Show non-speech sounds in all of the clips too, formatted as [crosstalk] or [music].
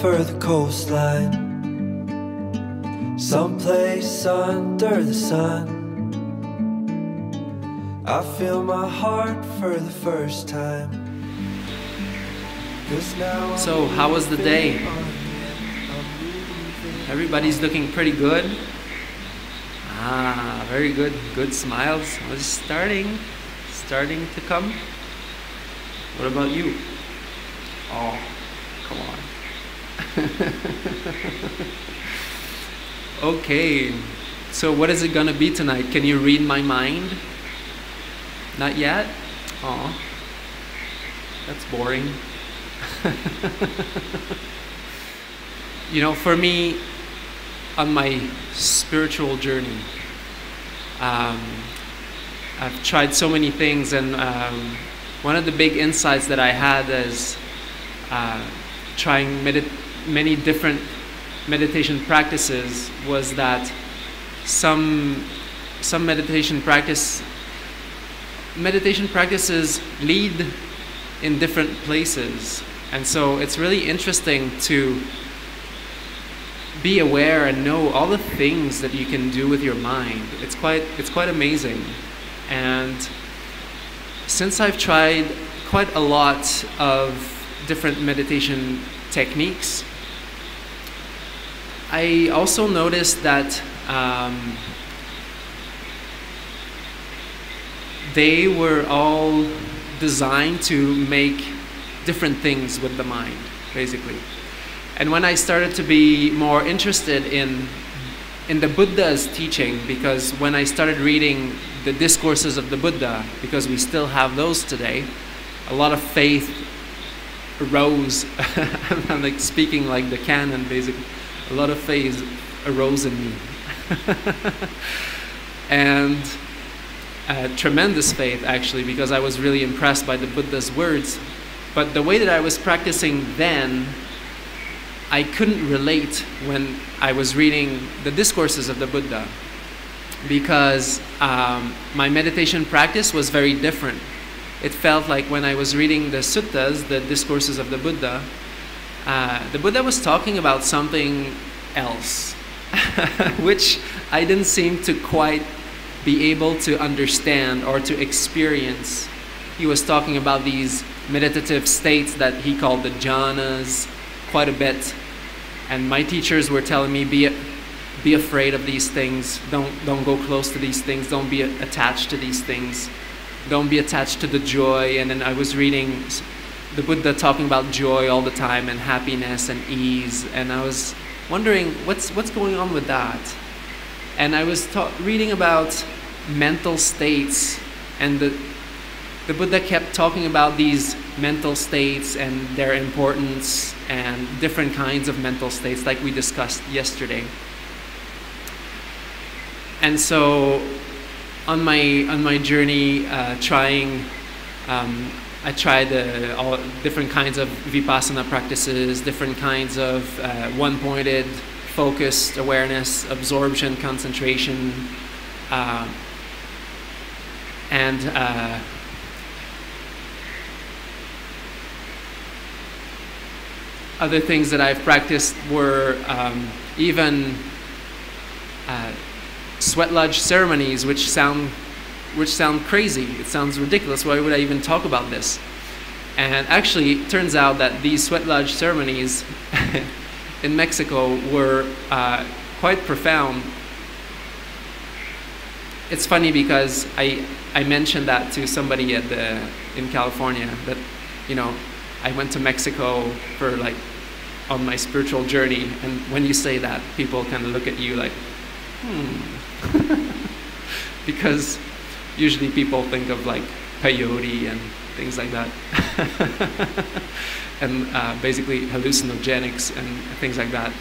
I'm leaving home for the coastline, someplace under the sun. I feel my heart for the first time. 'Cause So, how was the day? moving on, I'm moving Everybody's looking pretty good. Ah, very good. Good smiles. I was starting, starting to come. What about you? Oh, come on. Okay, so what is it gonna be tonight? Can you read my mind? Not yet? Oh, that's boring. [laughs] you know, for me, on my spiritual journey, um, I've tried so many things, and um, one of the big insights that I had is uh, trying medit- many different meditation practices was that some some meditation practice meditation practices lead in different places, and so it's really interesting to be aware and know all the things that you can do with your mind. It's quite it's quite amazing. And since I've tried quite a lot of different meditation techniques, I also noticed that um, they were all designed to make different things with the mind, basically. And when I started to be more interested in in the Buddha's teaching, because when I started reading the discourses of the Buddha, because we still have those today, a lot of faith arose. [laughs] I'm like speaking like the canon, basically. A lot of faith arose in me, [laughs] and uh, tremendous faith actually, because I was really impressed by the Buddha's words. But the way that I was practicing then I couldn't relate when I was reading the discourses of the Buddha because um, my meditation practice was very different. It felt like when I was reading the suttas, the discourses of the Buddha, uh, the Buddha was talking about something else, [laughs] which I didn't seem to quite be able to understand or to experience. He was talking about these meditative states that he called the jhanas quite a bit. And my teachers were telling me, be, be afraid of these things. Don't, don't go close to these things. Don't be attached to these things. Don't be attached to the joy. And then I was reading the Buddha talking about joy all the time and happiness and ease. And I was wondering, what's, what's going on with that? And I was ta- reading about mental states and the, the Buddha kept talking about these mental states and their importance and different kinds of mental states, like we discussed yesterday. And so, on my on my journey, uh, trying, um, I tried uh, all different kinds of vipassana practices, different kinds of uh, one-pointed, focused awareness, absorption, concentration, uh, and other things that I've practiced were um, even uh, sweat lodge ceremonies, which sound which sound crazy. It sounds ridiculous. Why would I even talk about this? And actually, it turns out that these sweat lodge ceremonies [laughs] in Mexico were uh, quite profound. It's funny because I I mentioned that to somebody at the in California that you know I went to Mexico for like on my spiritual journey, and when you say that, people kind of look at you like, hmm, [laughs] because usually people think of like peyote and things like that, [laughs] and uh, basically hallucinogenics and things like that.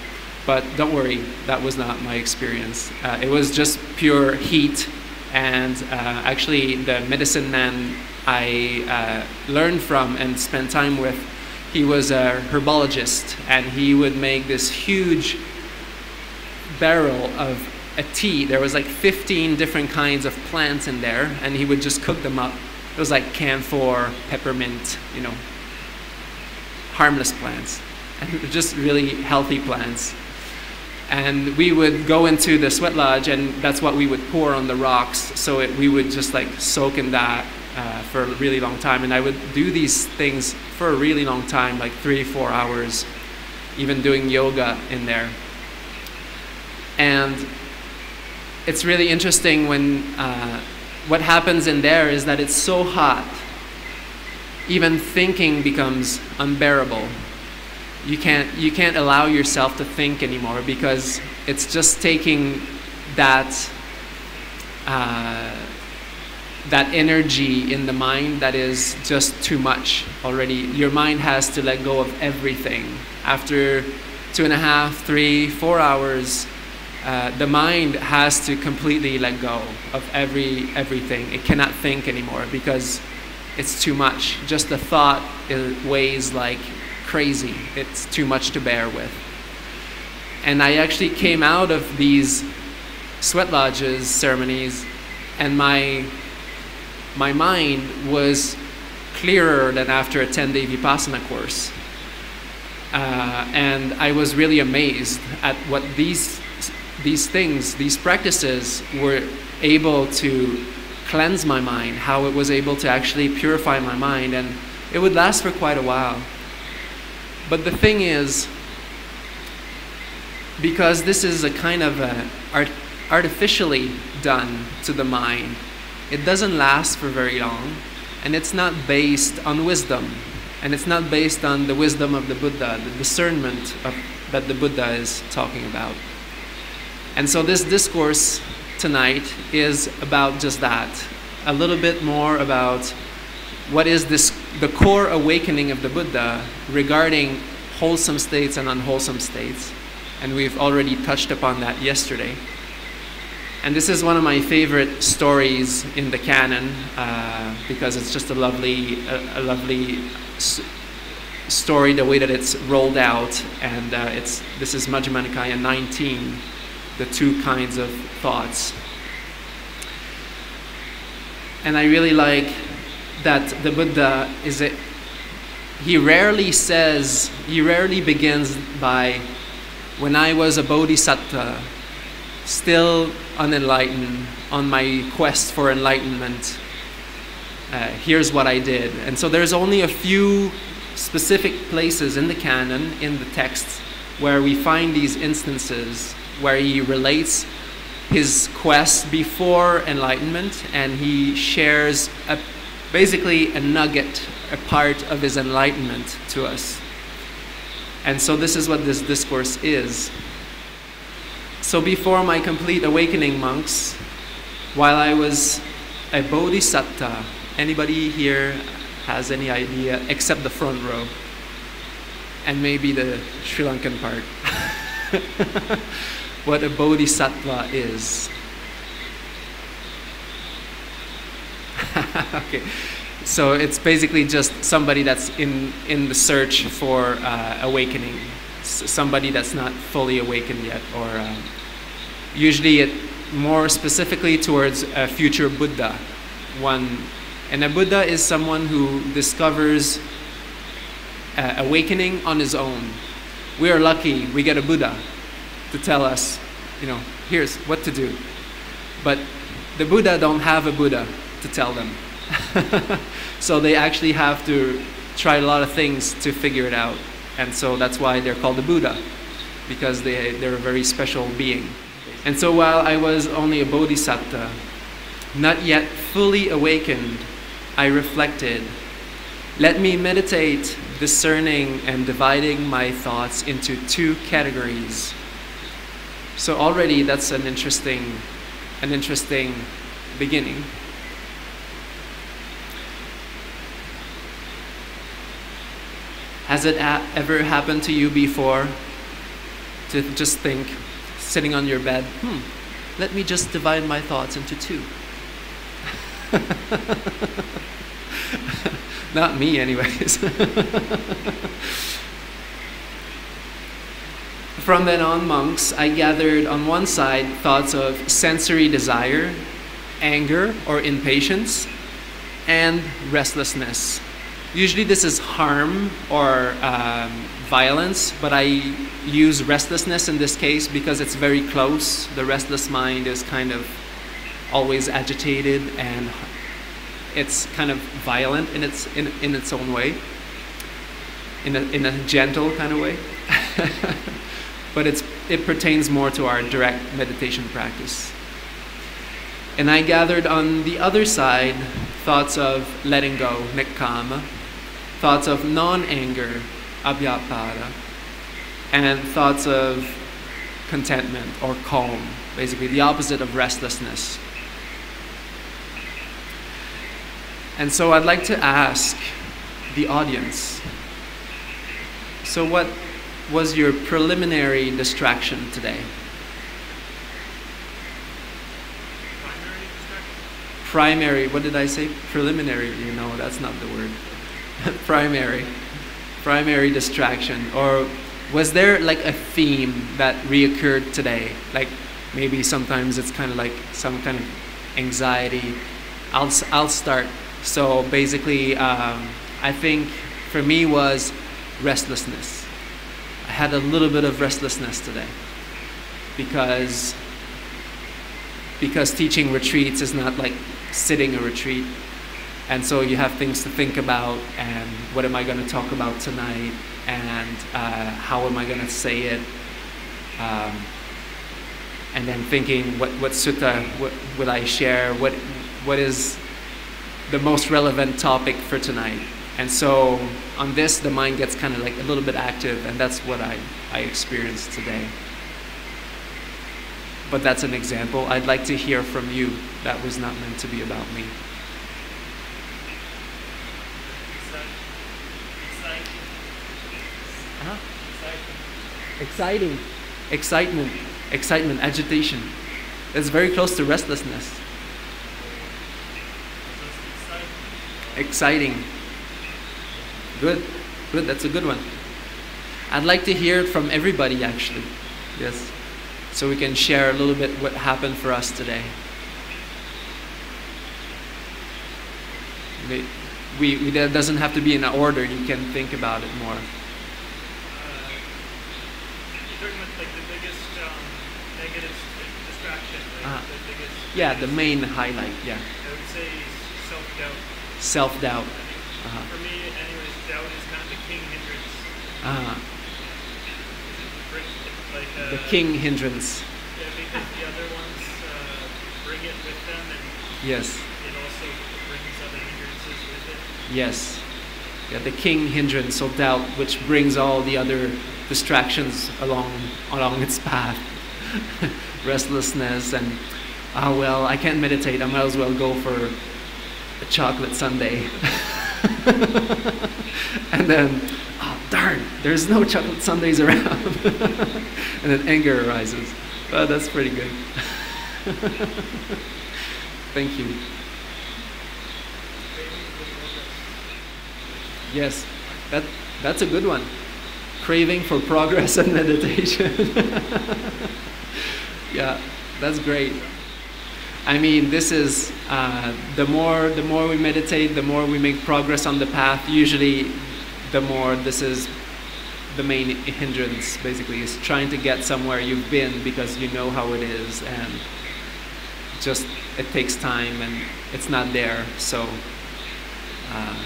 But don't worry, that was not my experience. Uh, it was just pure heat, and uh, actually, the medicine man I uh, learned from and spent time with, he was a herbologist, and he would make this huge barrel of a tea. There was like 15 different kinds of plants in there, and he would just cook them up. It was like camphor, peppermint, you know, harmless plants, and [laughs] just really healthy plants. And we would go into the sweat lodge, and that's what we would pour on the rocks. So it, we would just like soak in that uh, for a really long time. And I would do these things for a really long time, like three, four hours, even doing yoga in there. And it's really interesting when uh, what happens in there is that it's so hot, even thinking becomes unbearable. You can't, you can't allow yourself to think anymore because it's just taking that, uh, that energy in the mind that is just too much already. Your mind has to let go of everything. After two and a half, three, four hours, uh, the mind has to completely let go of every everything. It cannot think anymore because it's too much. Just the thought weighs like crazy. It's too much to bear with. And I actually came out of these sweat lodges ceremonies, and my my mind was clearer than after a 10 day vipassana course. Uh, and I was really amazed at what these these things, these practices were able to cleanse my mind, how it was able to actually purify my mind, and it would last for quite a while. But the thing is, because this is a kind of a art, artificially done to the mind, it doesn't last for very long, and it's not based on wisdom, and it's not based on the wisdom of the Buddha, the discernment of, that the Buddha is talking about. And so this discourse tonight is about just that. A little bit more about what is this the core awakening of the Buddha regarding wholesome states and unwholesome states. And we've already touched upon that yesterday. And this is one of my favorite stories in the canon uh, because it's just a lovely, a, a lovely s- story the way that it's rolled out. And uh, it's this is Majjhima Nikaya 19 the two kinds of thoughts. And I really like that the Buddha is a, he rarely says, he rarely begins by, when I was a bodhisattva, still unenlightened, on my quest for enlightenment, uh, here's what I did. And so there's only a few specific places in the canon, in the texts, where we find these instances where he relates his quest before enlightenment and he shares a, basically a nugget, a part of his enlightenment to us. And so, this is what this discourse is. So, before my complete awakening, monks, while I was a bodhisattva, anybody here has any idea except the front row? And maybe the Sri Lankan part. [laughs] what a bodhisattva is. [laughs] okay, so it's basically just somebody that's in, in the search for uh, awakening, S- somebody that's not fully awakened yet, or uh, usually it more specifically towards a future Buddha. One, and a Buddha is someone who discovers uh, awakening on his own. We are lucky we get a Buddha to tell us, you know, here's what to do. But the Buddha don't have a Buddha to tell them. [laughs] so they actually have to try a lot of things to figure it out. And so that's why they're called the Buddha, because they, they're a very special being. And so while I was only a bodhisattva, not yet fully awakened, I reflected. Let me meditate, discerning and dividing my thoughts into two categories so already that's an interesting, an interesting beginning. Has it ever happened to you before to just think, sitting on your bed, hmm, let me just divide my thoughts into two? [laughs] Not me, anyways. [laughs] From then on, monks, I gathered on one side thoughts of sensory desire, anger or impatience, and restlessness. Usually, this is harm or um, violence, but I use restlessness in this case because it's very close. The restless mind is kind of always agitated and it's kind of violent in its in, in its own way in a, in a gentle kind of way [laughs] but it's it pertains more to our direct meditation practice. And i gathered on the other side thoughts of letting go nekkhamma thoughts of non-anger abyapada and thoughts of contentment or calm basically the opposite of restlessness. And so I'd like to ask the audience so, what was your preliminary distraction today? Primary, what did I say? Preliminary, you know, that's not the word. [laughs] primary. Primary distraction. Or was there like a theme that reoccurred today? Like maybe sometimes it's kind of like some kind of anxiety. I'll, I'll start so basically, um, I think for me was restlessness. Had a little bit of restlessness today because because teaching retreats is not like sitting a retreat. And so you have things to think about, and what am I going to talk about tonight, and uh, how am I going to say it, um, and then thinking what what sutta what will I share, what what is the most relevant topic for tonight. And so on this, the mind gets kind of like a little bit active, and that's what I, I experienced today. But that's an example. I'd like to hear from you. That was not meant to be about me. Exciting. Excitement. Excitement. Agitation. It's very close to restlessness. Exciting. Good. Good. That's a good one. I'd like to hear it from everybody actually. Yes. So we can share a little bit what happened for us today. We, we, that doesn't have to be in order. You can think about it more. Uh, yeah, the main highlight. Yeah. I would say self-doubt. Self-doubt. Uh-huh. For me, anyways, doubt is kind of the king hindrance. Uh, the king hindrance. The other ones bring it with them, and yes, it also brings other hindrances with it. Yes. Yeah, the king hindrance of doubt, which brings all the other distractions along along its path. [laughs] Restlessness and ah oh, well, I can't meditate. I might as well go for a chocolate sundae. [laughs] and then, darn, there's no chocolate sundaes around. [laughs] and then anger arises. Oh, that's pretty good. [laughs] Thank you. Yes, that, that's a good one. Craving for progress and [laughs] meditation. yeah, that's great. I mean, this is uh, the more the more we meditate, the more we make progress on the path. Usually, the more this is the main hindrance. Basically, is trying to get somewhere you've been because you know how it is, and just it takes time and it's not there. So, uh,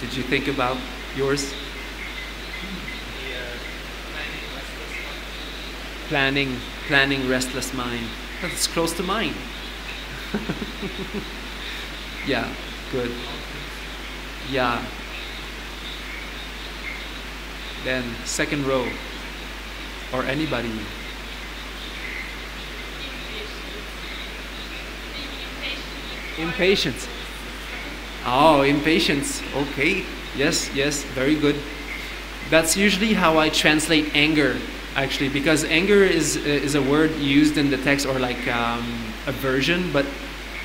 did you think about yours? planning, planning restless mind. That's close to mine. [laughs] yeah, good. Yeah. Then second row. Or anybody. Impatience. Oh, impatience. Okay. Yes, yes, very good. That's usually how I translate anger actually, because anger is is a word used in the text or like um, aversion, but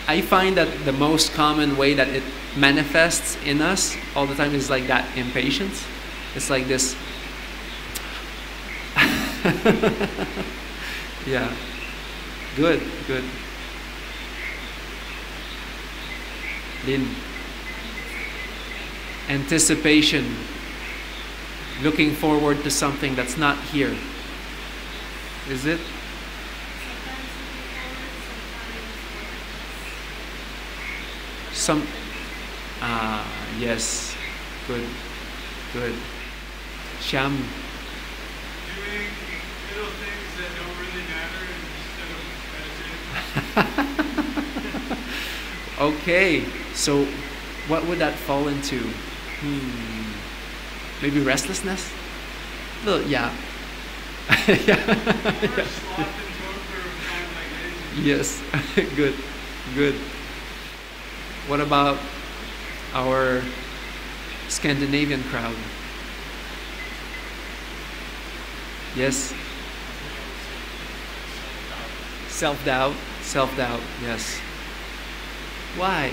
I find that the most common way that it manifests in us all the time is like that impatience. It's like this. [laughs] yeah. Good, good. Lynn. anticipation, looking forward to something that's not here. Is it? Some. Ah, yes. Good. Good. Sham. doing little things [laughs] that don't really matter instead of meditating. Okay, so what would that fall into? Hmm. Maybe restlessness? Well, yeah. [laughs] Or sloth and torpor of time like lazy. yes. [laughs] good. Good. What about our Scandinavian crowd? Yes. Self doubt. Self doubt. Yes. Why?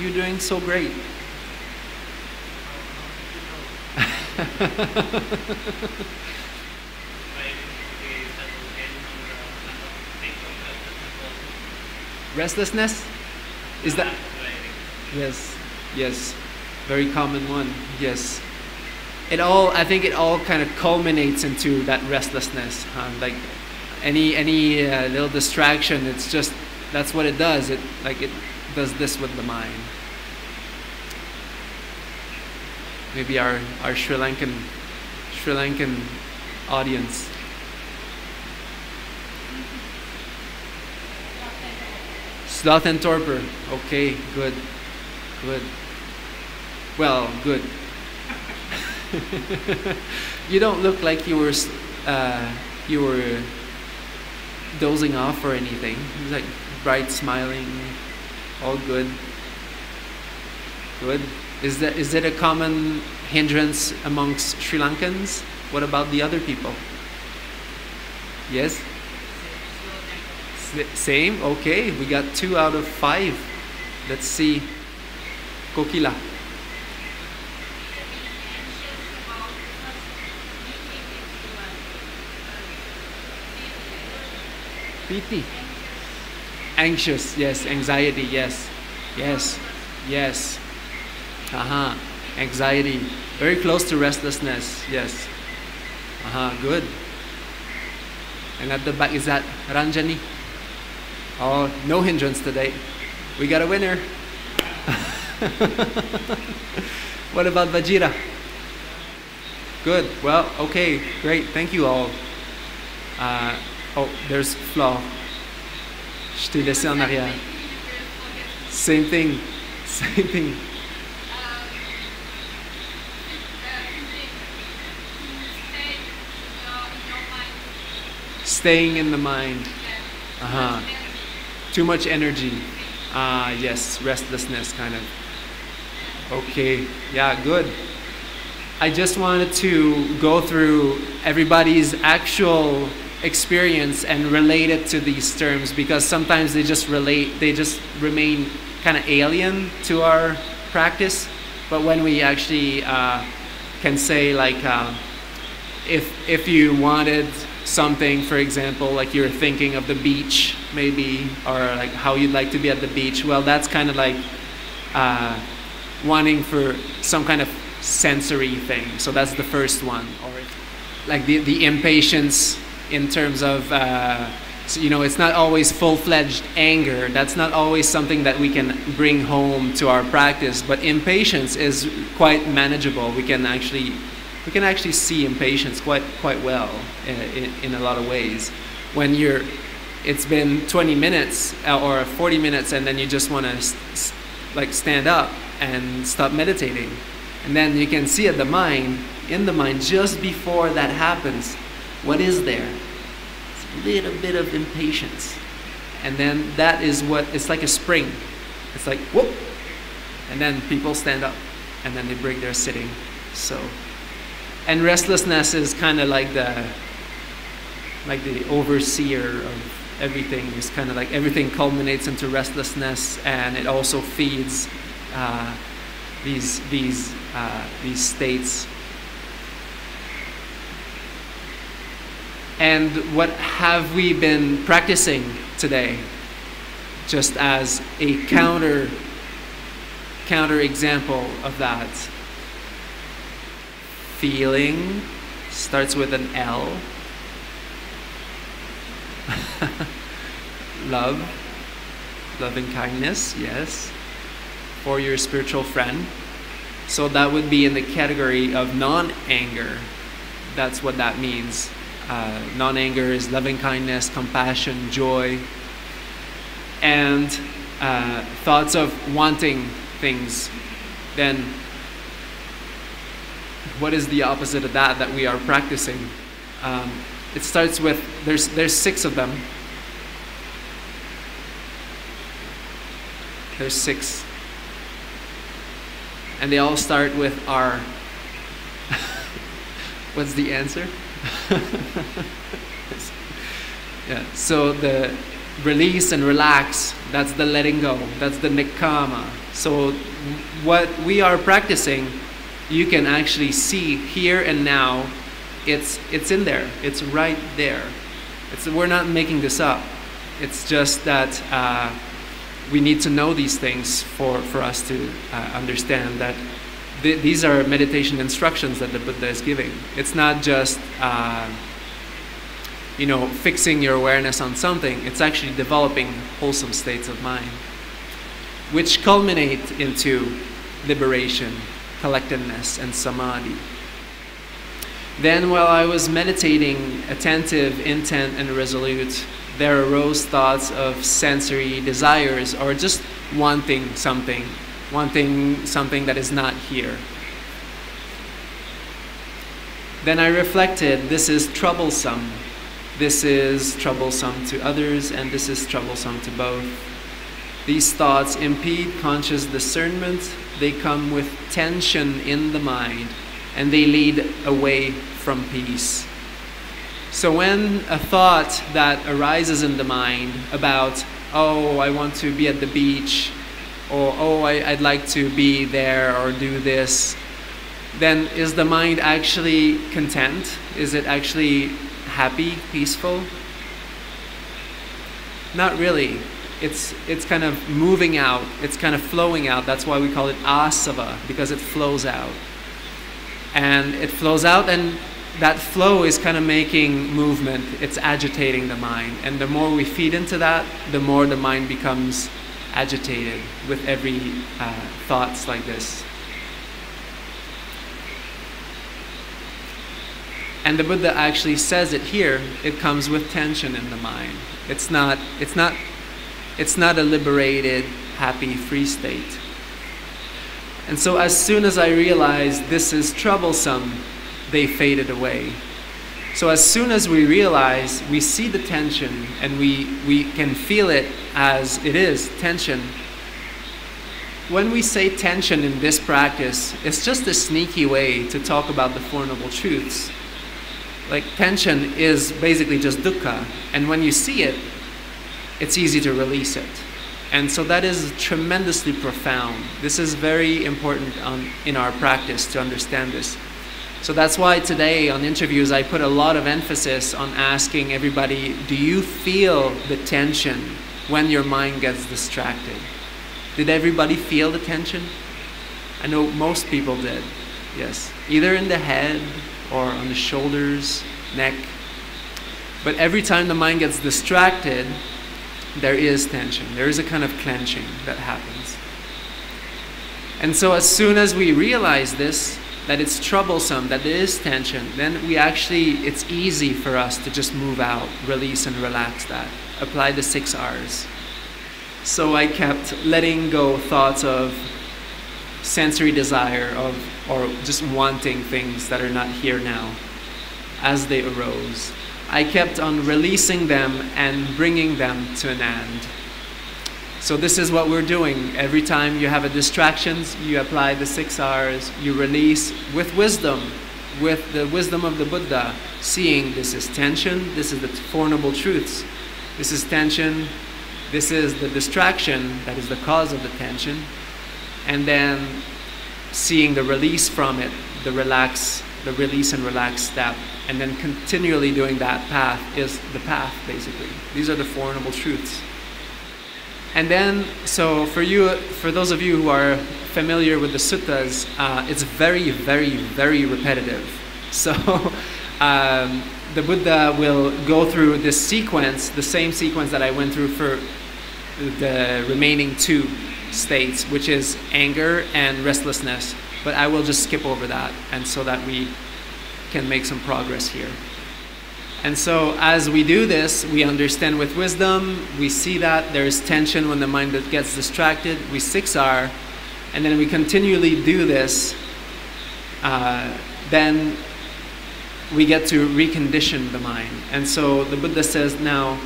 You're doing so great. [laughs] Restlessness? Is that Yes. Yes. Very common one. Yes. It all I think it all kind of culminates into that restlessness. Huh? Like any any uh, little distraction, it's just that's what it does. It like it does this with the mind. Maybe our our Sri Lankan Sri Lankan audience. Sloth and torpor. Okay, good. Good. Well, good. [laughs] you don't look like you were uh, you were dozing off or anything. Was like bright, smiling, all good. Good. Is that is that a common hindrance amongst Sri Lankans? What about the other people? Yes. Same. Okay, we got two out of five. Let's see. Kokila. PT. Anxious, yes. Anxiety, yes. Yes. Yes. Uh-huh. Anxiety. Very close to restlessness, yes. Uh-huh. Good. And at the back is that Ranjani. Oh, no hindrance today. We got a winner. [laughs] what about Vajira? Good. Well, okay, great. Thank you all. Uh, oh, there's Flo. Je t'ai laissé en arrière. Same thing. [laughs] Same thing. Staying in the mind. Uh-huh. Too much energy. Ah, yes, restlessness kind of. Okay, yeah, good. I just wanted to go through everybody's actual experience and relate it to these terms because sometimes they just relate, they just remain kind of alien to our practice. But when we actually uh, can say, like, uh, if if you wanted something, for example, like you're thinking of the beach, maybe, or like how you'd like to be at the beach, well, that's kind of like uh, wanting for some kind of sensory thing. So that's the first one, or like the the impatience in terms of. Uh, so, you know, it's not always full-fledged anger. That's not always something that we can bring home to our practice. But impatience is quite manageable. We can actually we can actually see impatience quite quite well in, in, in a lot of ways. When you're, it's been 20 minutes uh, or 40 minutes, and then you just want to like stand up and stop meditating, and then you can see at the mind, in the mind, just before that happens, what is there? It's a little bit of impatience, and then that is what it's like a spring. It's like whoop, and then people stand up, and then they break their sitting. So and restlessness is kind of like the like the overseer of everything it's kind of like everything culminates into restlessness and it also feeds uh, these these uh, these states and what have we been practicing today just as a counter counter example of that. Feeling starts with an L. [laughs] Love, loving kindness, yes, for your spiritual friend. So that would be in the category of non anger. That's what that means. Uh, non anger is loving kindness, compassion, joy, and uh, thoughts of wanting things. Then, what is the opposite of that that we are practicing? Um, it starts with there's there's six of them. There's six and they all start with R. [laughs] What's the answer? [laughs] yeah, so the release and relax, that's the letting go, that's the nekkhamma. So, what we are practicing, you can actually see here and now, it's, it's in there, it's right there. It's, we're not making this up. It's just that. Uh, we need to know these things for, for us to uh, understand that th- these are meditation instructions that the Buddha is giving. It's not just, uh, you know, fixing your awareness on something, it's actually developing wholesome states of mind, which culminate into liberation, collectedness, and samadhi. Then, while I was meditating, attentive, intent, and resolute, there arose thoughts of sensory desires or just wanting something, wanting something that is not here. Then I reflected this is troublesome. This is troublesome to others, and this is troublesome to both. These thoughts impede conscious discernment, they come with tension in the mind, and they lead away from peace. So when a thought that arises in the mind about, oh, I want to be at the beach, or oh, I, would like to be there or do this, then is the mind actually content? Is it actually happy, peaceful? Not really. It's, it's kind of moving out, it's kind of flowing out. That's why we call it asava, because it flows out. And it flows out, and that flow is kind of making movement, it's agitating the mind. And the more we feed into that, the more the mind becomes agitated with every uh, thoughts like this. And the Buddha actually says it here, it comes with tension in the mind. It's not, it's not, it's not a liberated, happy, free state. And so as soon as I realized this is troublesome, they faded away. So as soon as we realize, we see the tension and we, we can feel it as it is tension. When we say tension in this practice, it's just a sneaky way to talk about the Four Noble Truths. Like tension is basically just dukkha, and when you see it, it's easy to release it. And so that is tremendously profound. This is very important in our practice to understand this. So that's why today on interviews I put a lot of emphasis on asking everybody do you feel the tension when your mind gets distracted? Did everybody feel the tension? I know most people did, yes. Either in the head or on the shoulders, neck. But every time the mind gets distracted, there is tension. There is a kind of clenching that happens. And so, as soon as we realize this, that it's troublesome, that there is tension, then we actually, it's easy for us to just move out, release and relax that. Apply the six R's. So I kept letting go thoughts of sensory desire of or just wanting things that are not here now as they arose. I kept on releasing them and bringing them to an end. So this is what we're doing. Every time you have a distractions, you apply the six R's, you release with wisdom, with the wisdom of the Buddha, seeing this is tension, this is the Four Noble Truths. This is tension, this is the distraction that is the cause of the tension, and then seeing the release from it, the relax, the release and relax step, and then continually doing that path is the path basically. These are the Four Noble Truths. and then, so for you, for those of you who are familiar with the suttas, uh, it's very, very, very repetitive. [laughs] So um, the Buddha will go through this sequence, the same sequence that I went through for the remaining two states, which is anger and restlessness. But I will just skip over that, and so that we can make some progress here. And so, as we do this, we understand with wisdom, we see that there is tension when the mind gets distracted, we six R, and then we continually do this, uh, then we get to recondition the mind. And so the Buddha says now,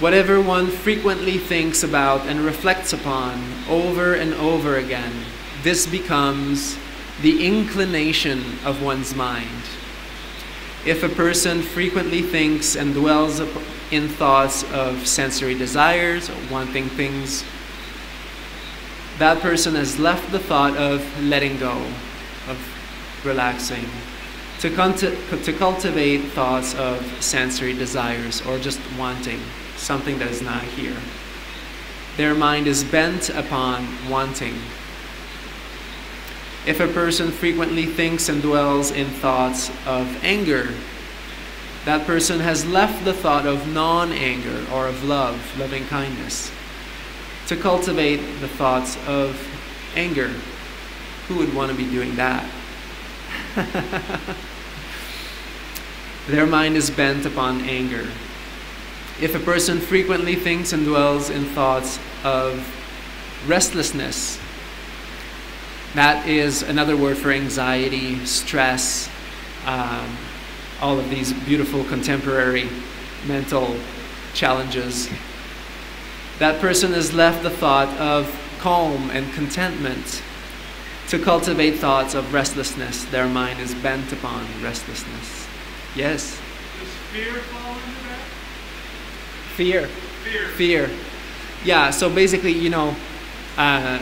whatever one frequently thinks about and reflects upon over and over again, this becomes the inclination of one's mind. If a person frequently thinks and dwells in thoughts of sensory desires wanting things, that person has left the thought of letting go, of relaxing, to, to cultivate thoughts of sensory desires or just wanting something that is not here. Their mind is bent upon wanting. If a person frequently thinks and dwells in thoughts of anger, that person has left the thought of non anger or of love, loving kindness, to cultivate the thoughts of anger. Who would want to be doing that? [laughs] Their mind is bent upon anger. If a person frequently thinks and dwells in thoughts of restlessness, that is another word for anxiety, stress, um, all of these beautiful contemporary mental challenges. That person has left the thought of calm and contentment to cultivate thoughts of restlessness. Their mind is bent upon restlessness. Yes? Does fear fall into that? Fear. Fear. Fear. Yeah, so basically, you know, uh,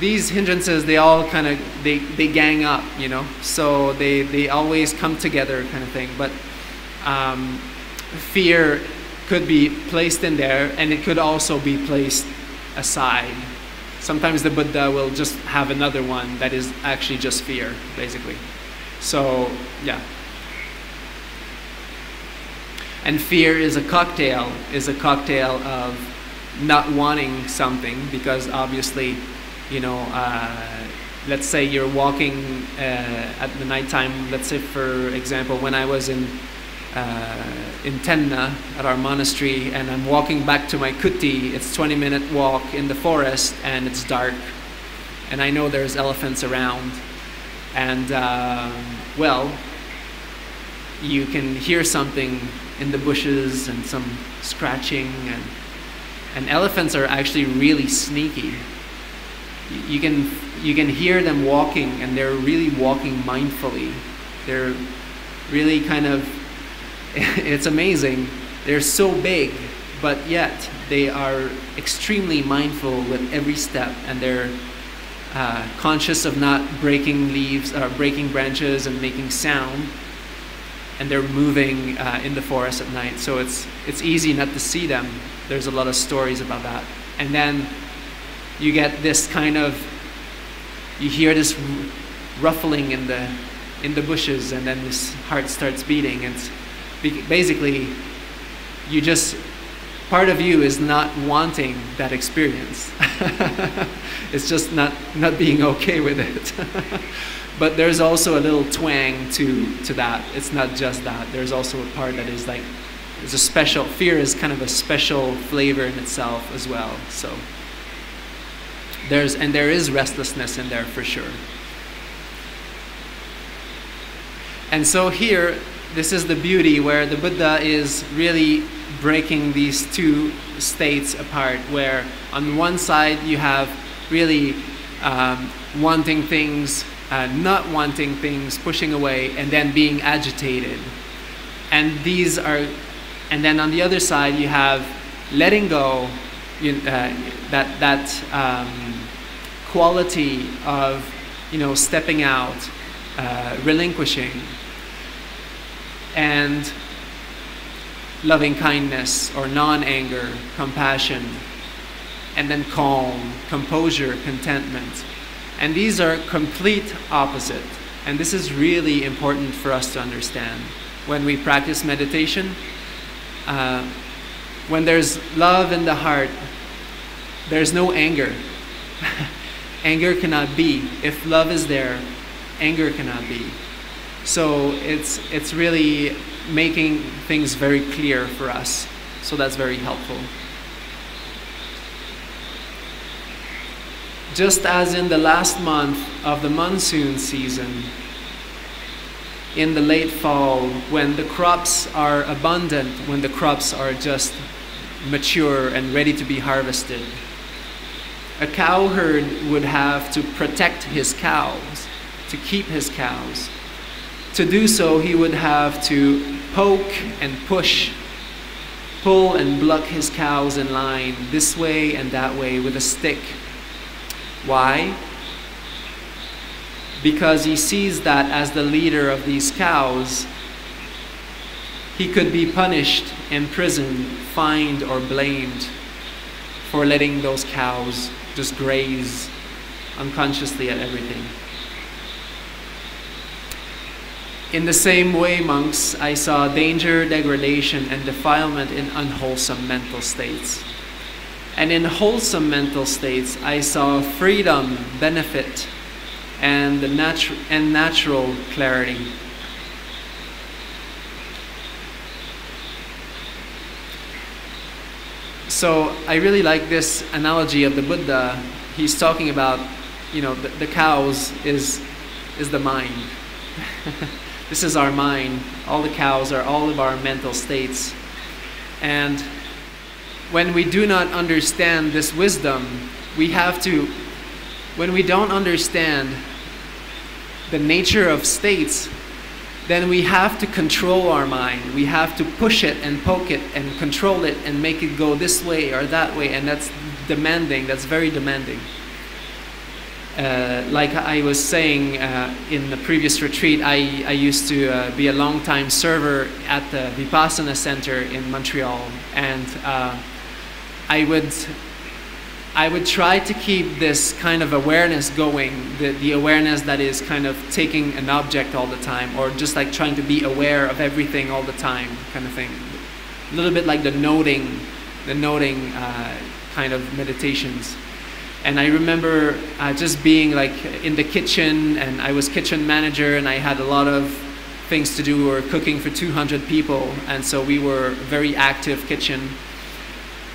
these hindrances, they all kind of, they, they gang up, you know, so they, they always come together kind of thing. But um, fear could be placed in there and it could also be placed aside. Sometimes the Buddha will just have another one that is actually just fear, basically. So, yeah. And fear is a cocktail, is a cocktail of not wanting something because obviously, you know, uh, let's say you're walking uh, at the nighttime. Let's say, for example, when I was in uh, in Tenna at our monastery, and I'm walking back to my kuti. It's 20 minute walk in the forest, and it's dark, and I know there's elephants around, and um, well, you can hear something in the bushes and some scratching and and elephants are actually really sneaky. You, can you can hear them walking and they're really walking mindfully. They're really kind of [laughs] it's amazing. They're so big, but yet they are extremely mindful with every step and they're uh, conscious of not breaking leaves or breaking branches and making sound and they're moving uh, in the forest at night. So it's it's easy not to see them. There's a lot of stories about that. And then you get this kind of you hear this ruffling in the in the bushes, and then this heart starts beating. And basically, you just part of you is not wanting that experience. [laughs] it's just not not being okay with it. [laughs] but there's also a little twang to to that. It's not just that. There's also a part that is like there's a special fear is kind of a special flavor in itself as well. So there's and there is restlessness in there for sure. And so here, this is the beauty where the Buddha is really breaking these two states apart. Where on one side you have really um, wanting things uh, not wanting things, pushing away, and then being agitated. And these are, and then on the other side you have letting go, you, uh, that that um, quality of, you know, stepping out, uh, relinquishing, and loving kindness or non anger, compassion, and then calm, composure, contentment. And these are complete opposite. And this is really important for us to understand. When we practice meditation, uh, when there's love in the heart, there's no anger. [laughs] anger cannot be. If love is there, anger cannot be. So it's, it's really making things very clear for us. So that's very helpful. Just as in the last month of the monsoon season, in the late fall, when the crops are abundant, when the crops are just mature and ready to be harvested, a cowherd would have to protect his cows, to keep his cows. To do so, he would have to poke and push, pull and pluck his cows in line this way and that way with a stick. Why? Because he sees that as the leader of these cows, he could be punished, imprisoned, fined, or blamed for letting those cows just graze unconsciously at everything. In the same way, monks, I saw danger, degradation, and defilement in unwholesome mental states. And in wholesome mental states, I saw freedom, benefit, and, the natu- and natural clarity. So I really like this analogy of the Buddha. He's talking about, you know, the, the cows is, is the mind. [laughs] this is our mind. All the cows are all of our mental states. And when we do not understand this wisdom, we have to, when we don't understand the nature of states, then we have to control our mind. We have to push it and poke it and control it and make it go this way or that way, and that's demanding, that's very demanding. Uh, like I was saying uh, in the previous retreat, I, I used to uh, be a long time server at the Vipassana Center in Montreal, and uh, I would I would try to keep this kind of awareness going, the, the awareness that is kind of taking an object all the time, or just like trying to be aware of everything all the time, kind of thing. A little bit like the noting, the noting uh, kind of meditations. And I remember uh, just being like in the kitchen, and I was kitchen manager, and I had a lot of things to do. We were cooking for 200 people, and so we were very active kitchen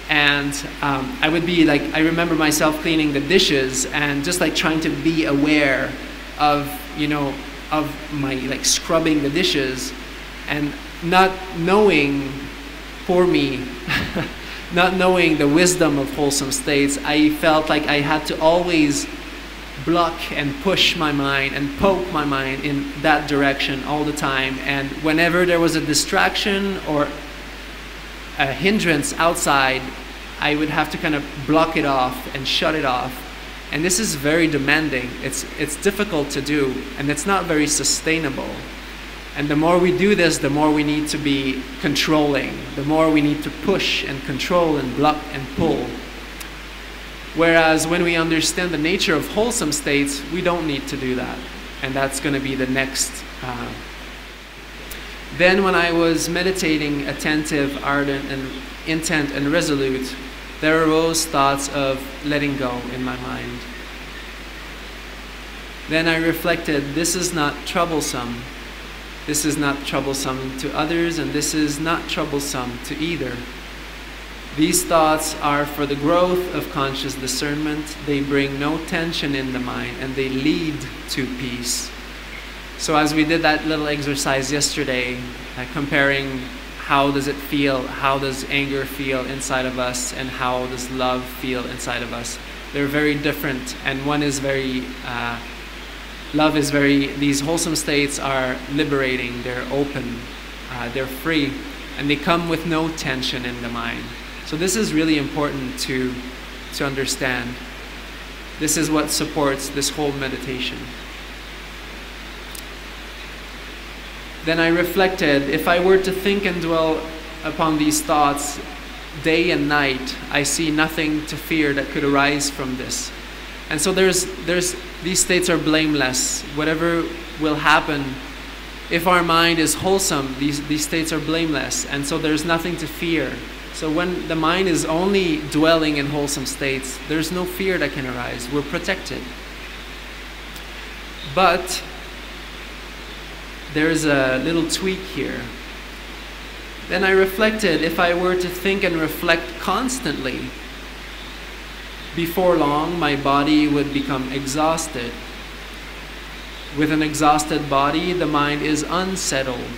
and um, I would be like, I remember myself cleaning the dishes and just like trying to be aware of, you know, of my like scrubbing the dishes and not knowing for me, [laughs] not knowing the wisdom of wholesome states, I felt like I had to always block and push my mind and poke my mind in that direction all the time. And whenever there was a distraction or a hindrance outside, I would have to kind of block it off and shut it off. And this is very demanding. It's, it's difficult to do, and it's not very sustainable. And the more we do this, the more we need to be controlling, the more we need to push and control and block and pull. Whereas when we understand the nature of wholesome states, we don't need to do that. And that's going to be the next. Uh, then, when I was meditating, attentive, ardent, and intent and resolute, there arose thoughts of letting go in my mind. Then I reflected this is not troublesome. This is not troublesome to others, and this is not troublesome to either. These thoughts are for the growth of conscious discernment. They bring no tension in the mind and they lead to peace. So, as we did that little exercise yesterday, uh, comparing how does it feel, how does anger feel inside of us, and how does love feel inside of us, they're very different. And one is very, uh, love is very, these wholesome states are liberating, they're open, uh, they're free, and they come with no tension in the mind. So, this is really important to, to understand. This is what supports this whole meditation. Then I reflected if I were to think and dwell upon these thoughts day and night, I see nothing to fear that could arise from this. And so there's, there's, these states are blameless. Whatever will happen, if our mind is wholesome, these, these states are blameless. And so there's nothing to fear. So when the mind is only dwelling in wholesome states, there's no fear that can arise. We're protected. But there's a little tweak here. Then I reflected if I were to think and reflect constantly, before long my body would become exhausted. With an exhausted body, the mind is unsettled.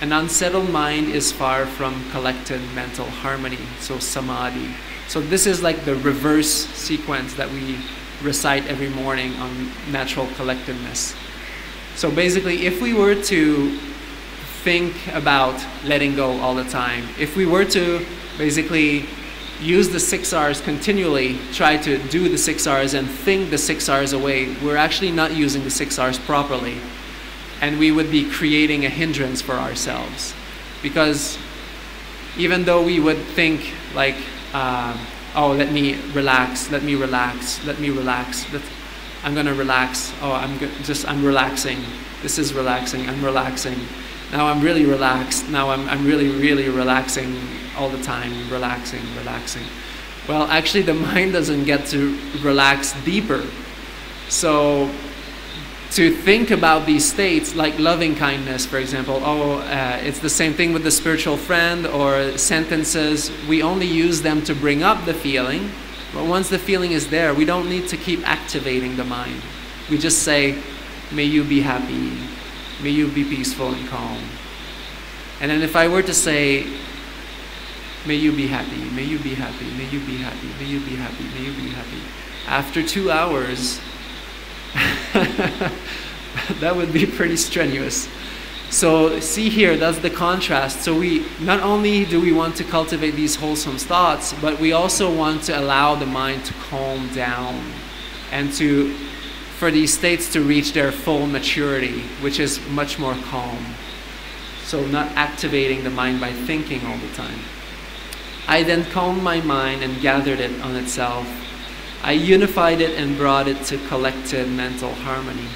An unsettled mind is far from collected mental harmony, so samadhi. So, this is like the reverse sequence that we recite every morning on natural collectedness. So, basically, if we were to think about letting go all the time, if we were to basically use the six R's continually, try to do the six R's and think the six R's away, we're actually not using the six R's properly. And we would be creating a hindrance for ourselves. Because even though we would think, like, uh, oh, let me relax, let me relax, let me relax, let, I'm gonna relax, oh, I'm just, I'm relaxing, this is relaxing, I'm relaxing. Now I'm really relaxed, now I'm, I'm really, really relaxing all the time, relaxing, relaxing. Well, actually, the [laughs] mind doesn't get to relax deeper. So, to think about these states, like loving kindness, for example, oh, uh, it's the same thing with the spiritual friend or sentences. We only use them to bring up the feeling, but once the feeling is there, we don't need to keep activating the mind. We just say, May you be happy, may you be peaceful and calm. And then if I were to say, May you be happy, may you be happy, may you be happy, may you be happy, may you be happy. After two hours, [laughs] that would be pretty strenuous. So see here, that's the contrast. So we not only do we want to cultivate these wholesome thoughts, but we also want to allow the mind to calm down and to for these states to reach their full maturity, which is much more calm. So not activating the mind by thinking all the time. I then calmed my mind and gathered it on itself. I unified it and brought it to collected mental harmony.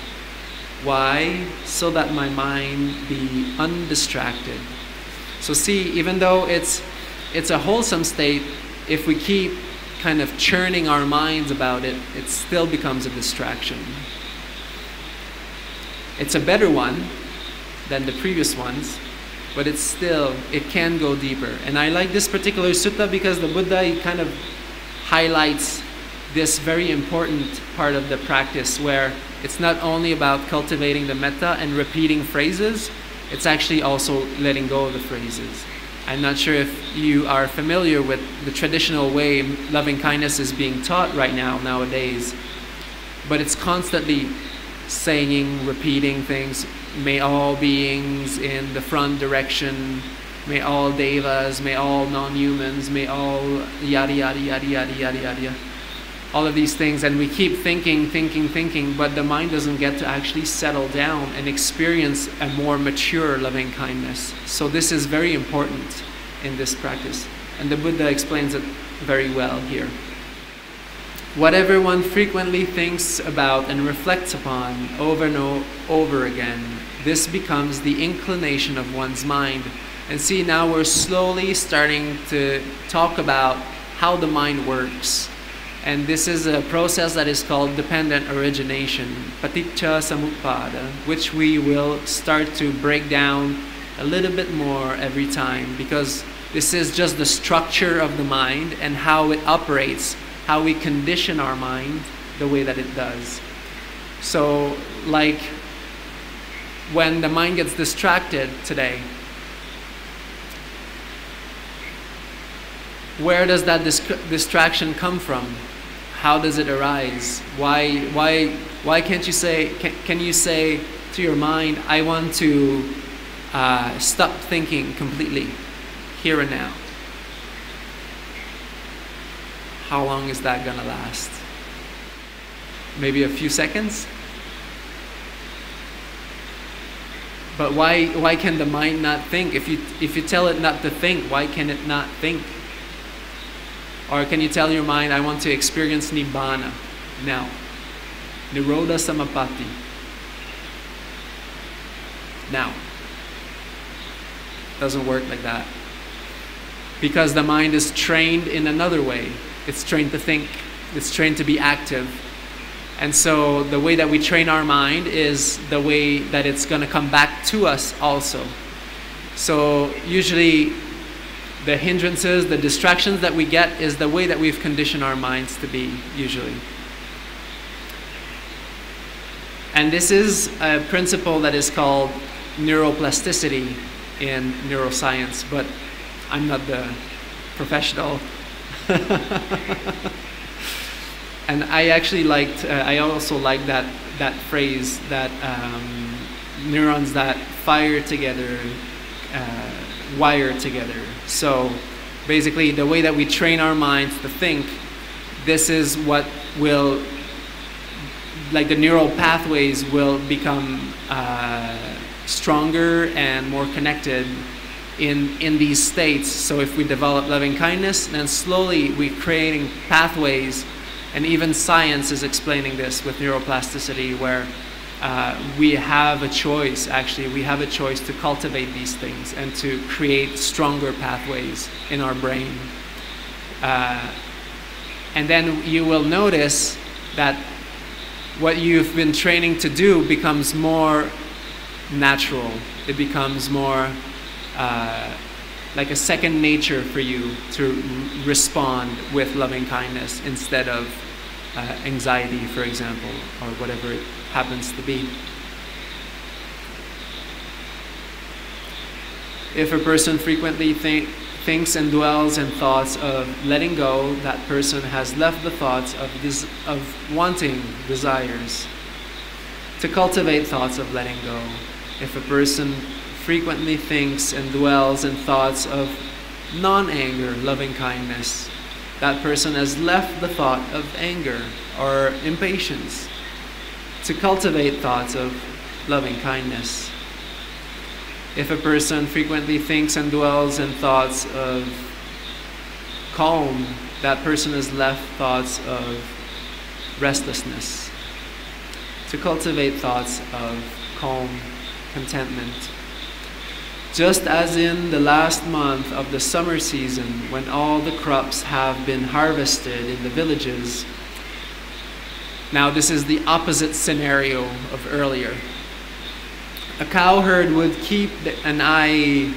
Why? So that my mind be undistracted. So see, even though it's it's a wholesome state, if we keep kind of churning our minds about it, it still becomes a distraction. It's a better one than the previous ones, but it's still it can go deeper. And I like this particular sutta because the Buddha he kind of highlights this very important part of the practice where it's not only about cultivating the metta and repeating phrases, it's actually also letting go of the phrases. I'm not sure if you are familiar with the traditional way loving kindness is being taught right now, nowadays, but it's constantly saying, repeating things. May all beings in the front direction, may all devas, may all non humans, may all yada yada yada yada yada yada all of these things and we keep thinking thinking thinking but the mind doesn't get to actually settle down and experience a more mature loving kindness. So this is very important in this practice. And the buddha explains it very well here. Whatever one frequently thinks about and reflects upon over and over again this becomes the inclination of one's mind. And see now we're slowly starting to talk about how the mind works and this is a process that is called dependent origination, paticca samuppada, which we will start to break down a little bit more every time because this is just the structure of the mind and how it operates, how we condition our mind the way that it does. So, like when the mind gets distracted today, where does that distraction come from? How does it arise? Why, why, why can't you say, can, can you say to your mind, I want to uh, stop thinking completely, here and now? How long is that going to last? Maybe a few seconds? But why, why can the mind not think? If you, if you tell it not to think, why can it not think? Or can you tell your mind, I want to experience Nibbana now? Nirodha Samapatti. Now. Doesn't work like that. Because the mind is trained in another way. It's trained to think, it's trained to be active. And so the way that we train our mind is the way that it's going to come back to us also. So usually the hindrances, the distractions that we get is the way that we've conditioned our minds to be usually. And this is a principle that is called neuroplasticity in neuroscience, but I'm not the professional. [laughs] and I actually liked, uh, I also like that, that phrase that um, neurons that fire together uh, wire together. So basically, the way that we train our minds to think, this is what will, like the neural pathways will become uh, stronger and more connected in, in these states. So if we develop loving kindness, then slowly we're creating pathways, and even science is explaining this with neuroplasticity, where uh, we have a choice, actually, we have a choice to cultivate these things and to create stronger pathways in our brain. Uh, and then you will notice that what you've been training to do becomes more natural. It becomes more uh, like a second nature for you to respond with loving kindness instead of uh, anxiety, for example, or whatever it happens to be. If a person frequently think, thinks and dwells in thoughts of letting go, that person has left the thoughts of, des- of wanting desires. To cultivate thoughts of letting go, if a person frequently thinks and dwells in thoughts of non anger, loving kindness, that person has left the thought of anger or impatience to cultivate thoughts of loving kindness. If a person frequently thinks and dwells in thoughts of calm, that person has left thoughts of restlessness. To cultivate thoughts of calm, contentment. Just as in the last month of the summer season, when all the crops have been harvested in the villages, now, this is the opposite scenario of earlier. A cowherd would keep an eye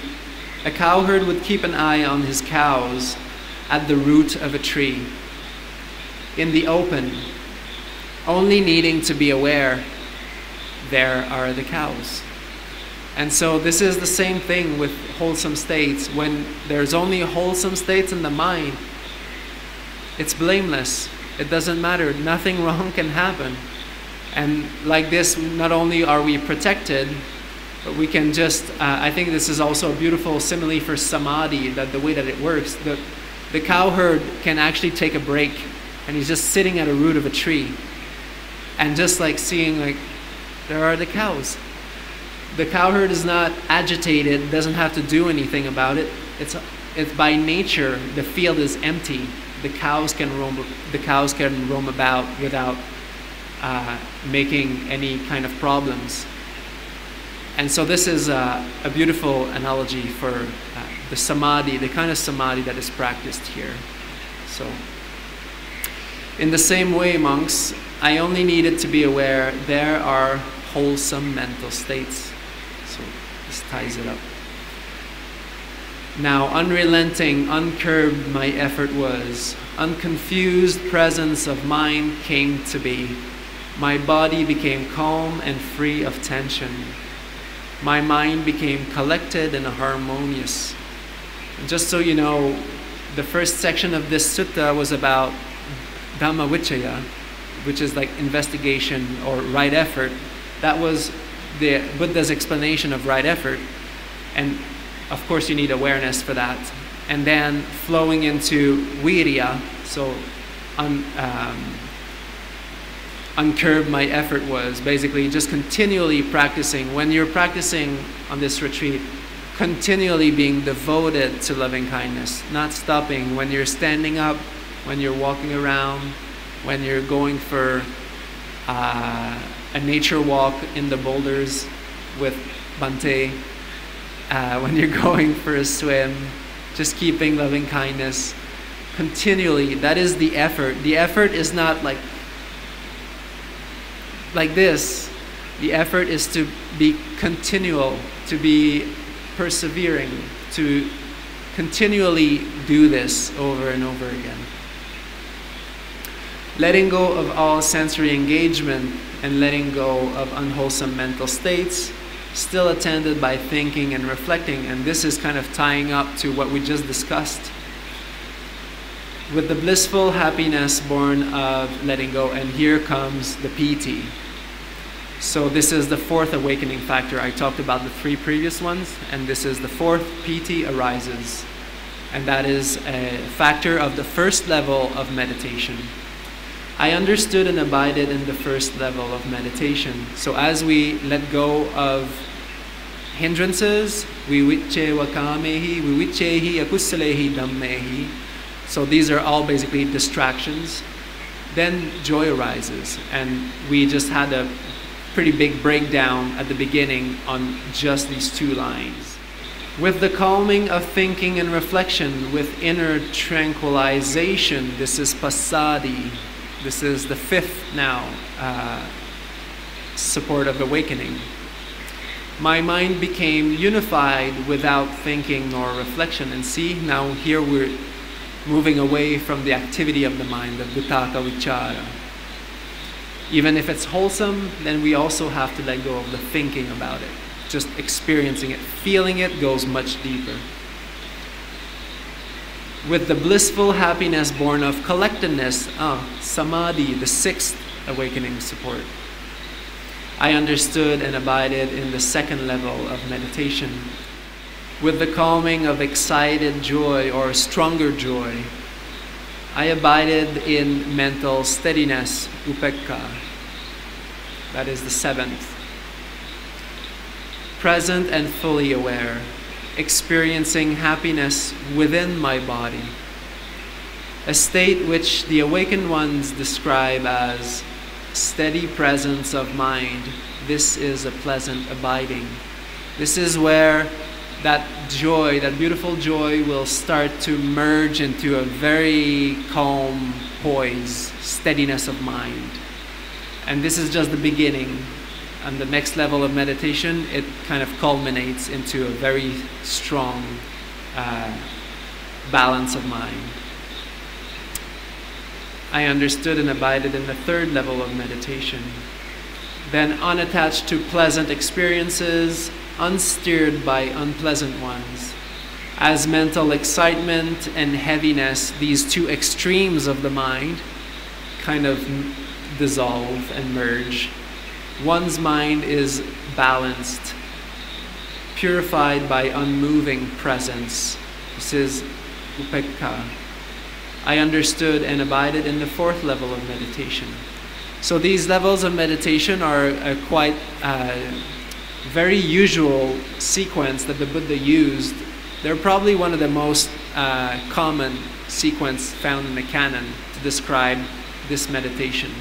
a cowherd would keep an eye on his cows at the root of a tree in the open, only needing to be aware there are the cows. And so this is the same thing with wholesome states. When there's only wholesome states in the mind, it's blameless. It doesn't matter. Nothing [laughs] wrong can happen. And like this, not only are we protected, but we can just, uh, I think this is also a beautiful simile for samadhi, that the way that it works. The, the cowherd can actually take a break, and he's just sitting at a root of a tree. And just like seeing, like, there are the cows. The cowherd is not agitated, doesn't have to do anything about it. It's, it's by nature, the field is empty the cows can roam the cows can roam about without uh, making any kind of problems. And so this is a, a beautiful analogy for uh, the samadhi, the kind of samadhi that is practiced here. So, in the same way, monks, I only needed to be aware there are wholesome mental states. This ties it up. Now, unrelenting, uncurbed my effort was, unconfused presence of mind came to be. My body became calm and free of tension. My mind became collected and harmonious. And just so you know, the first section of this sutta was about Dhamma Vichaya, which is like investigation or right effort. That was the Buddha's explanation of right effort. And of course, you need awareness for that. And then flowing into virya, so un, um, uncurb my effort was basically just continually practicing. When you're practicing on this retreat, continually being devoted to loving kindness, not stopping when you're standing up, when you're walking around, when you're going for uh, a nature walk in the boulders with Bhante, uh, when you're [laughs] going for a swim, just keeping loving kindness continually. That is the effort. The effort is not like like this. The effort is to be continual, to be persevering, to continually do this over and over again. Letting go of all sensory engagement and letting go of unwholesome mental states, still attended by thinking and reflecting, and this is kind of tying up to what we just discussed. With the blissful happiness born of letting go, and here comes the piti. So, this is the fourth awakening factor. I talked about the three previous ones, and this is the fourth piti arises. And that is a factor of the first level of meditation. I understood and abided in the first level of meditation. So, as we let go of hindrances, vivicceva kamehi, vivichehi akusalehi. So, these are all basically distractions. Then joy arises, and we just had a pretty big breakdown at the beginning on just these two lines. With the calming of thinking and reflection, with inner tranquilization, this is passaddhi. This is the fifth now uh, support of awakening. My mind became unified without thinking nor reflection. And see, now here we're moving away from the activity of the mind, the vitakka vichara even if it's wholesome, then we also have to let go of the thinking about it. Just experiencing it, feeling it goes much deeper. With the blissful happiness born of collectedness, ah, samadhi, the sixth awakening support. I understood and abided in the second level of meditation. With the calming of excited joy or stronger joy, I abided in mental steadiness, upekkha. That is the seventh. Present and fully aware, experiencing happiness within my body. A state which the awakened ones describe as steady presence of mind. This is a pleasant abiding. This is where that joy, that beautiful joy, will start to merge into a very calm poise, steadiness of mind. And this is just the beginning. And the next level of meditation, it kind of culminates into a very strong uh, balance of mind. I understood and abided in the third level of meditation. Then, unattached to pleasant experiences, unsteered by unpleasant ones. As mental excitement and heaviness, these two extremes of the mind, kind of dissolve and merge. One's mind is balanced, purified by unmoving presence. This is upekkha. I understood and abided in the fourth level of meditation. So these levels of meditation are, are quite uh, very usual sequence that the Buddha used. They're probably one of the most uh, common sequence found in the canon to describe this meditation.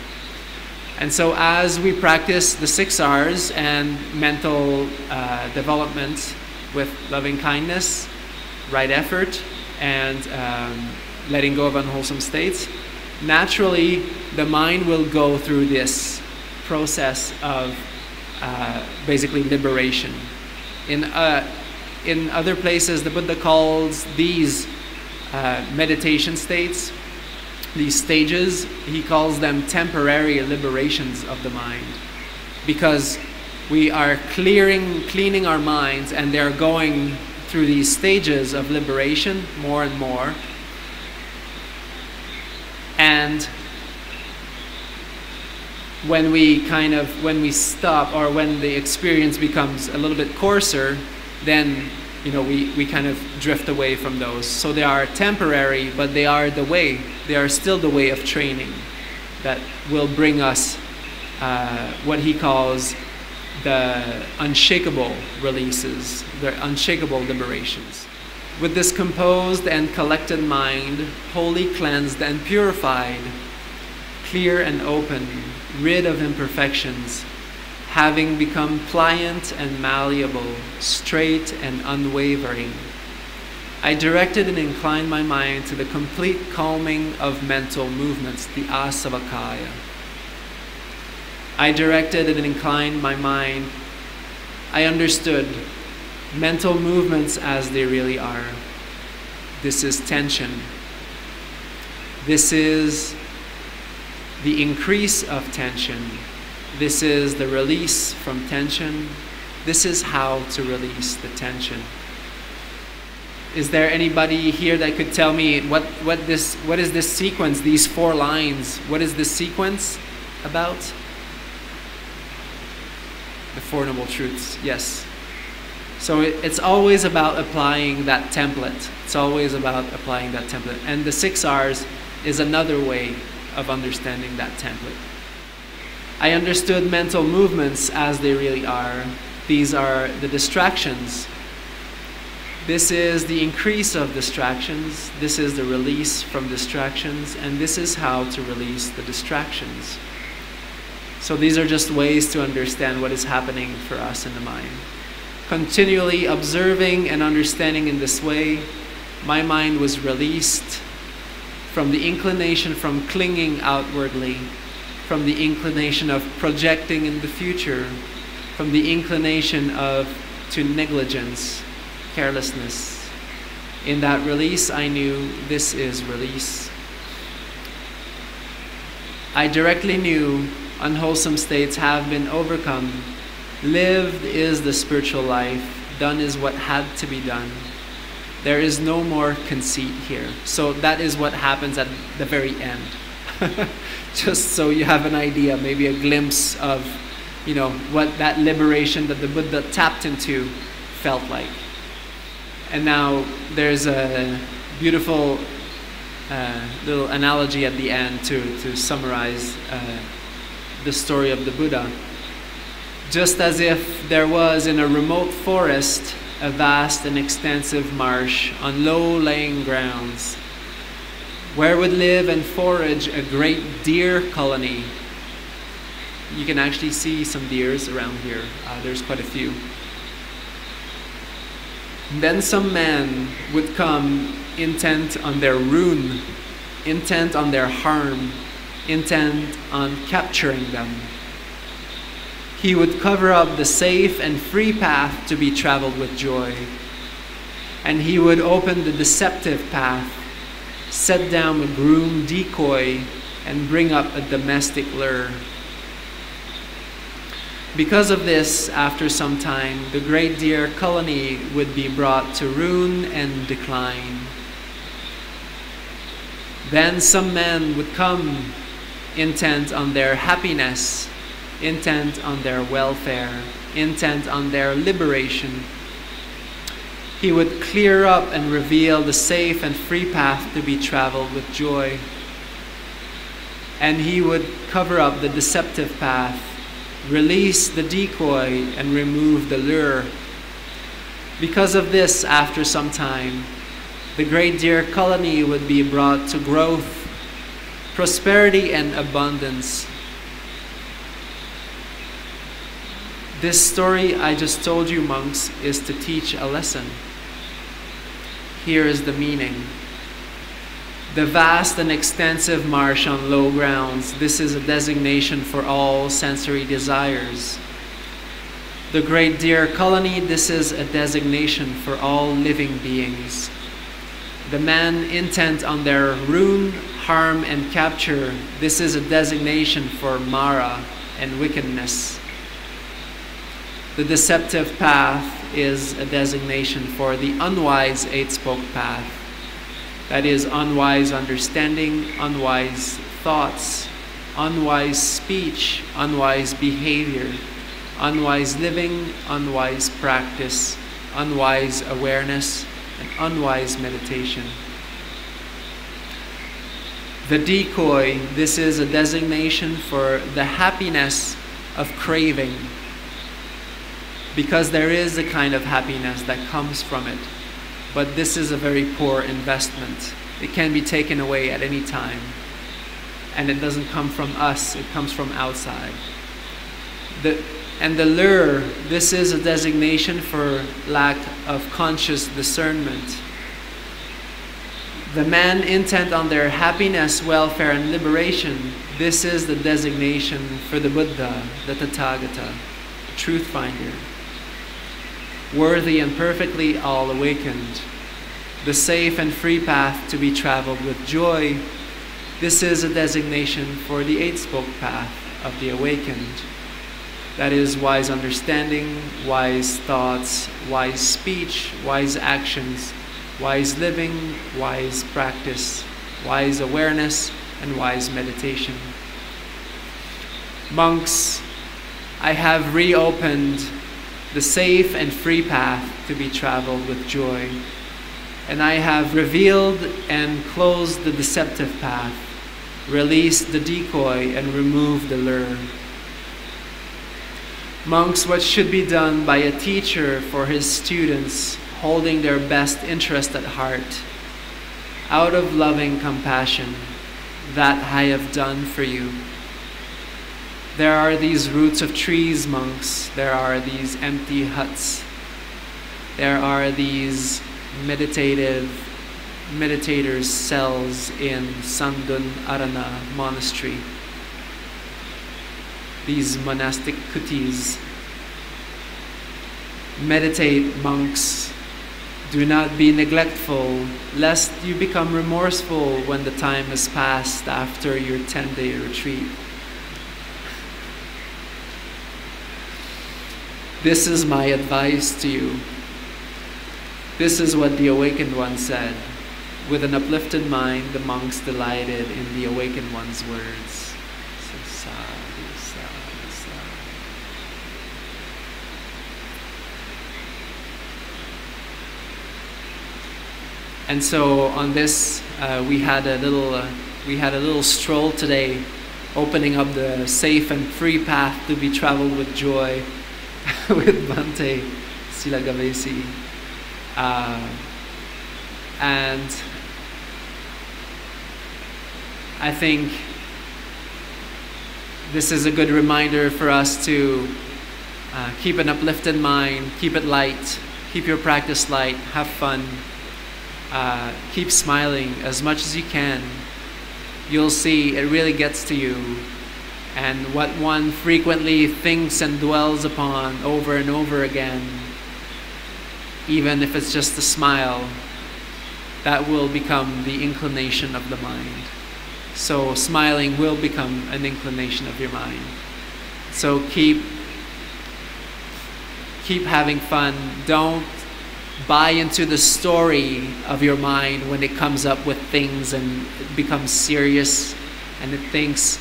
And so, as we practice the six R's and mental uh, development with loving kindness, right effort, and um, letting go of unwholesome states, naturally the mind will go through this process of uh, basically liberation. In, uh, in other places, the Buddha calls these uh, meditation states, these stages, he calls them temporary liberations of the mind. Because we are clearing, cleaning our minds, and they're going through these stages of liberation more and more. And when we kind of when we stop or when the experience becomes a little bit coarser then you know we, we kind of drift away from those so they are temporary but they are the way they are still the way of training that will bring us uh, what he calls the unshakable releases, the unshakable liberations. With this composed and collected mind, wholly cleansed and purified, clear and open, rid of imperfections, having become pliant and malleable, straight and unwavering, I directed and inclined my mind to the complete calming of mental movements, the asavakkhaya. I directed and inclined my mind. I understood mental movements as they really are. This is tension. This is the increase of tension. This is the release from tension. This is how to release the tension. Is there anybody here that could tell me what, what, this, what is this sequence, these four lines? What is this sequence about? The Four Noble Truths, yes. So it, it's always about applying that template. It's always about applying that template. And the six R's is another way of understanding that template. I understood mental movements as they really are. These are the distractions. This is the increase of distractions. This is the release from distractions. And this is how to release the distractions. So these are just ways to understand what is happening for us in the mind. Continually observing and understanding in this way, my mind was released from the inclination from clinging outwardly, from the inclination of projecting in the future, from the inclination of to negligence, carelessness. In that release, I knew this is release. I directly knew unwholesome states have been overcome. Lived is the spiritual life, done is what had to be done. There is no more conceit here. So that is what happens at the very end. [laughs] [laughs] Just so you have an idea, maybe a glimpse of, you know, what that liberation that the Buddha tapped into felt like. And now there's a beautiful uh, little analogy at the end to, to summarize uh, the story of the Buddha. Just as if there was in a remote forest a vast and extensive marsh on low lying grounds, where would live and forage a great deer colony. You can actually see some deers around here, uh, there's quite a few. Then some man would come intent on their ruin, intent on their harm, intent on capturing them. He would cover up the safe and free path to be traveled with joy. And he would open the deceptive path, set down a groom decoy, and bring up a domestic lure. Because of this, after some time, the great deer colony would be brought to ruin and decline. Then some men would come intent on their happiness, intent on their welfare, intent on their liberation. He would clear up and reveal the safe and free path to be traveled with joy. And he would cover up the deceptive path release the decoy and remove the lure. Because of this, after some time, the great deer colony would be brought to growth, prosperity, and abundance. This story I just told you, monks, is to teach a lesson. Here is the meaning. The vast and extensive marsh on low grounds, this is a designation for all sensory desires. The great deer colony, this is a designation for all living beings. The man intent on their ruin, harm, and capture, this is a designation for Mara and wickedness. The deceptive path is a designation for the unwise eight spoke path. That is unwise understanding, unwise thoughts, unwise speech, unwise behavior, unwise living, unwise practice, unwise awareness, and unwise meditation. The decoy, this is a designation for the happiness of craving. Because there is a kind of happiness that comes from it. But this is a very poor investment. It can be taken away at any time. And it doesn't come from us, it comes from outside. The, and the lure, this is a designation for lack of conscious discernment. The man intent on their happiness, welfare, and liberation, this is the designation for the Buddha, the Tathagata, truth finder. Worthy and perfectly all awakened. The safe and free path to be traveled with joy, this is a designation for the eight spoke path of the awakened. That is wise understanding, wise thoughts, wise speech, wise actions, wise living, wise practice, wise awareness, and wise meditation. Monks, I have reopened the safe and free path to be traveled with joy, and I have revealed and closed the deceptive path, released the decoy, and removed the lure. Monks, what should be done by a teacher for his students, holding their best interest at heart, out of loving compassion, that I have done for you. There are these roots of trees, monks. There are these empty huts. There are these meditative meditators' cells in Sandun Arana Monastery these monastic kutis. Meditate, monks. Do not be neglectful, lest you become remorseful when the time has passed after your 10 day retreat. This is my advice to you. This is what the awakened one said. With an uplifted mind, the monks delighted in the awakened one's words. So sadhu, sadhu, sadhu. And so on this, uh, we had a little, uh, we had a little stroll today, opening up the safe and free path to be traveled with joy, [laughs] with Bhante Silagavesi. Uh, and I think this is a good reminder for us to uh, keep an uplifted mind, keep it light, keep your practice light, have fun, uh, keep smiling as much as you can. You'll see it really gets to you. And what one frequently thinks and dwells upon over and over again, even if it's just a smile, that will become the inclination of the mind. So smiling will become an inclination of your mind. So keep keep having fun. Don't buy into the story of your mind when it comes up with things and it becomes serious and it thinks,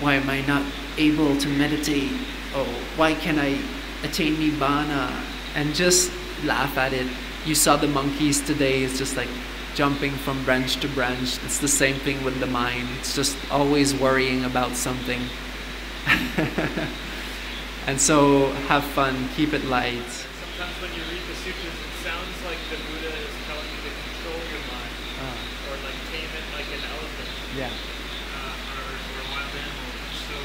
why am I not able to meditate? Oh, why can't I attain nibbana? And just laugh at it. You saw the monkeys today, it's just like jumping from branch to branch. It's the same thing with the mind. It's just always worrying about something. [laughs] and so have fun, keep it light. Sometimes when you read the sutras, it sounds like the Buddha is telling you to control your mind, ah. or like tame it like an elephant yeah. uh, or, or a wild animal. So,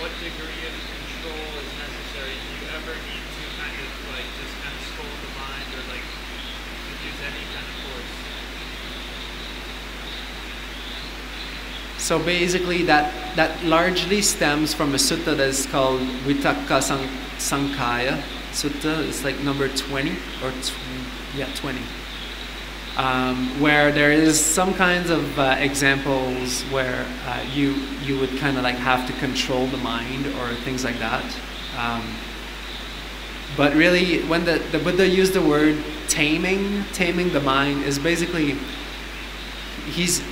what degree of control is necessary? Do you ever need to kind of like just kind of scold the mind, or like use any kind of force? So basically, that, that largely stems from a sutta that is called Vitakka San- Sankhaya Sutta. It's like number 20 or tw- yeah, 20. Um, where there is some kinds of uh, examples where uh, you you would kind of like have to control the mind or things like that. Um, but really, when the, the Buddha used the word taming, taming the mind is basically he's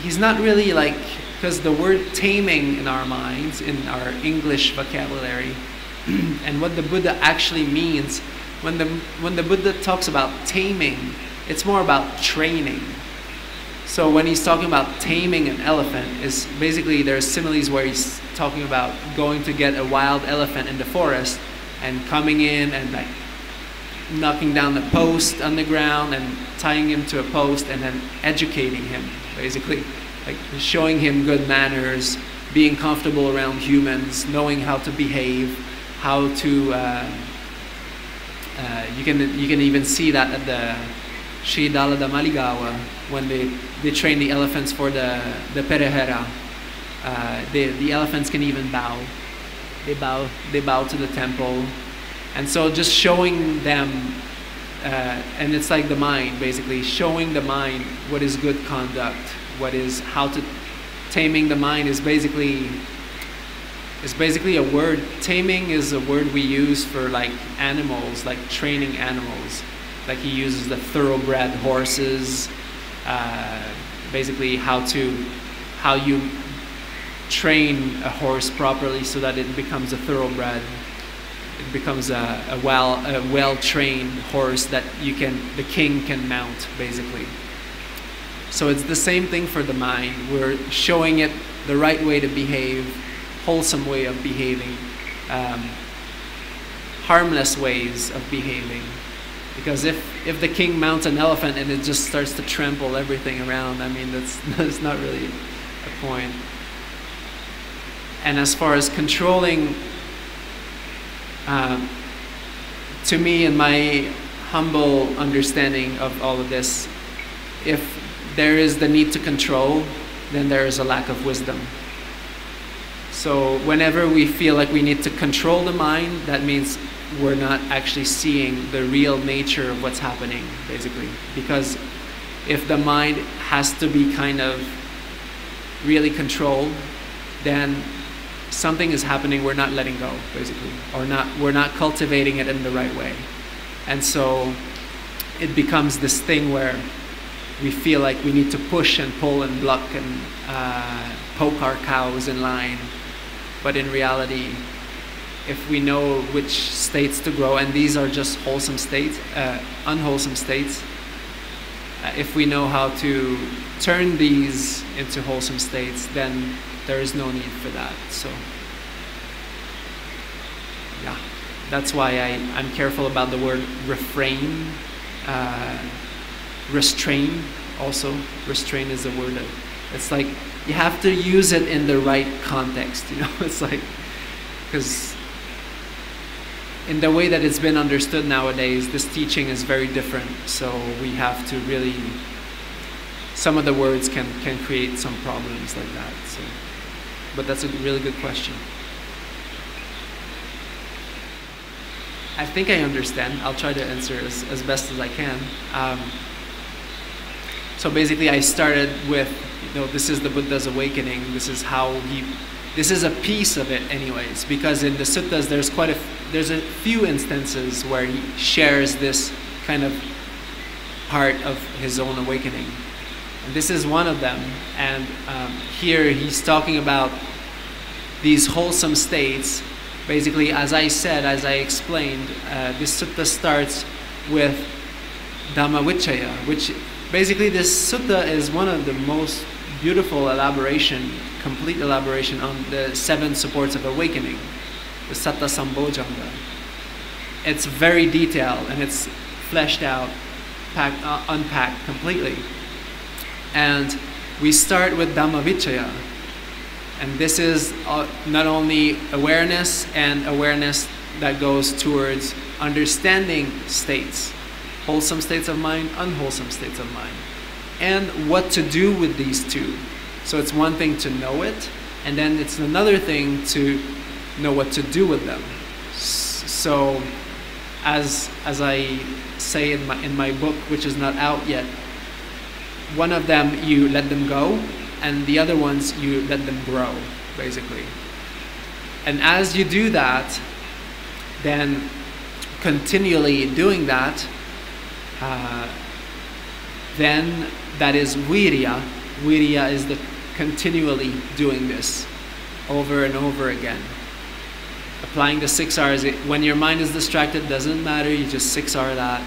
he's not really like because the word taming in our minds in our english vocabulary [clears throat] and what the buddha actually means when the when the buddha talks about taming it's more about training. So when he's talking about taming an elephant, is basically there are similes where he's talking about going to get a wild elephant in the forest and coming in and like knocking down the post on the ground and tying him to a post and then educating him basically. Like showing him good manners being comfortable around humans knowing how to behave how to uh, uh, you can you can even see that at the Sri Dalada Maligawa when they, they train the elephants for the the perahera uh, the, the elephants can even bow they bow they bow to the temple and so just showing them, uh, and it's like the mind basically, showing the mind what is good conduct, what is how to taming the mind is basically is basically a word. Taming is a word we use for like animals, like training animals. Like he uses the thoroughbred horses, uh, basically how to how you train a horse properly so that it becomes a thoroughbred it becomes a, a well a well trained horse that you can the king can mount basically. So it's the same thing for the mind. We're showing it the right way to behave, wholesome way of behaving, um, harmless ways of behaving. Because if, if the king mounts an elephant and it just starts to trample everything around, I mean that's [laughs] that's not really a point. And as far as controlling um, to me, in my humble understanding of all of this, if there is the need to control, then there is a lack of wisdom. So, whenever we feel like we need to control the mind, that means we're not actually seeing the real nature of what's happening, basically. Because if the mind has to be kind of really controlled, then something is happening we're not letting go basically or not we're not cultivating it in the right way and so it becomes this thing where we feel like we need to push and pull and block and uh, poke our cows in line but in reality if we know which states to grow and these are just wholesome states uh, unwholesome states uh, if we know how to turn these into wholesome states then there is no need for that. So, yeah, that's why I, I'm careful about the word refrain, uh, restrain. Also, restrain is a word that it's like you have to use it in the right context. You know, [laughs] it's like because in the way that it's been understood nowadays, this teaching is very different. So we have to really some of the words can, can create some problems like that. So but that's a really good question. I think I understand. I'll try to answer as, as best as I can. Um, so basically, I started with, you know, this is the Buddha's awakening. This is how he, this is a piece of it, anyways. Because in the suttas, there's quite a, there's a few instances where he shares this kind of part of his own awakening. And this is one of them. And um, here he's talking about these wholesome states. Basically, as I said, as I explained, uh, this sutta starts with Dhammavichaya, which basically this sutta is one of the most beautiful elaboration, complete elaboration on the seven supports of awakening, the Satta Sambojjhanga. It's very detailed and it's fleshed out, packed, uh, unpacked completely. And we start with Dhammavichaya. And this is uh, not only awareness and awareness that goes towards understanding states, wholesome states of mind, unwholesome states of mind, and what to do with these two. So it's one thing to know it, and then it's another thing to know what to do with them. So, as as I say in my in my book, which is not out yet, one of them you let them go, and the other ones you let them grow, basically. And as you do that, then continually doing that, uh, then that is virya. Virya is the continually doing this over and over again. Applying the six R's. When your mind is distracted, doesn't matter. You just six R that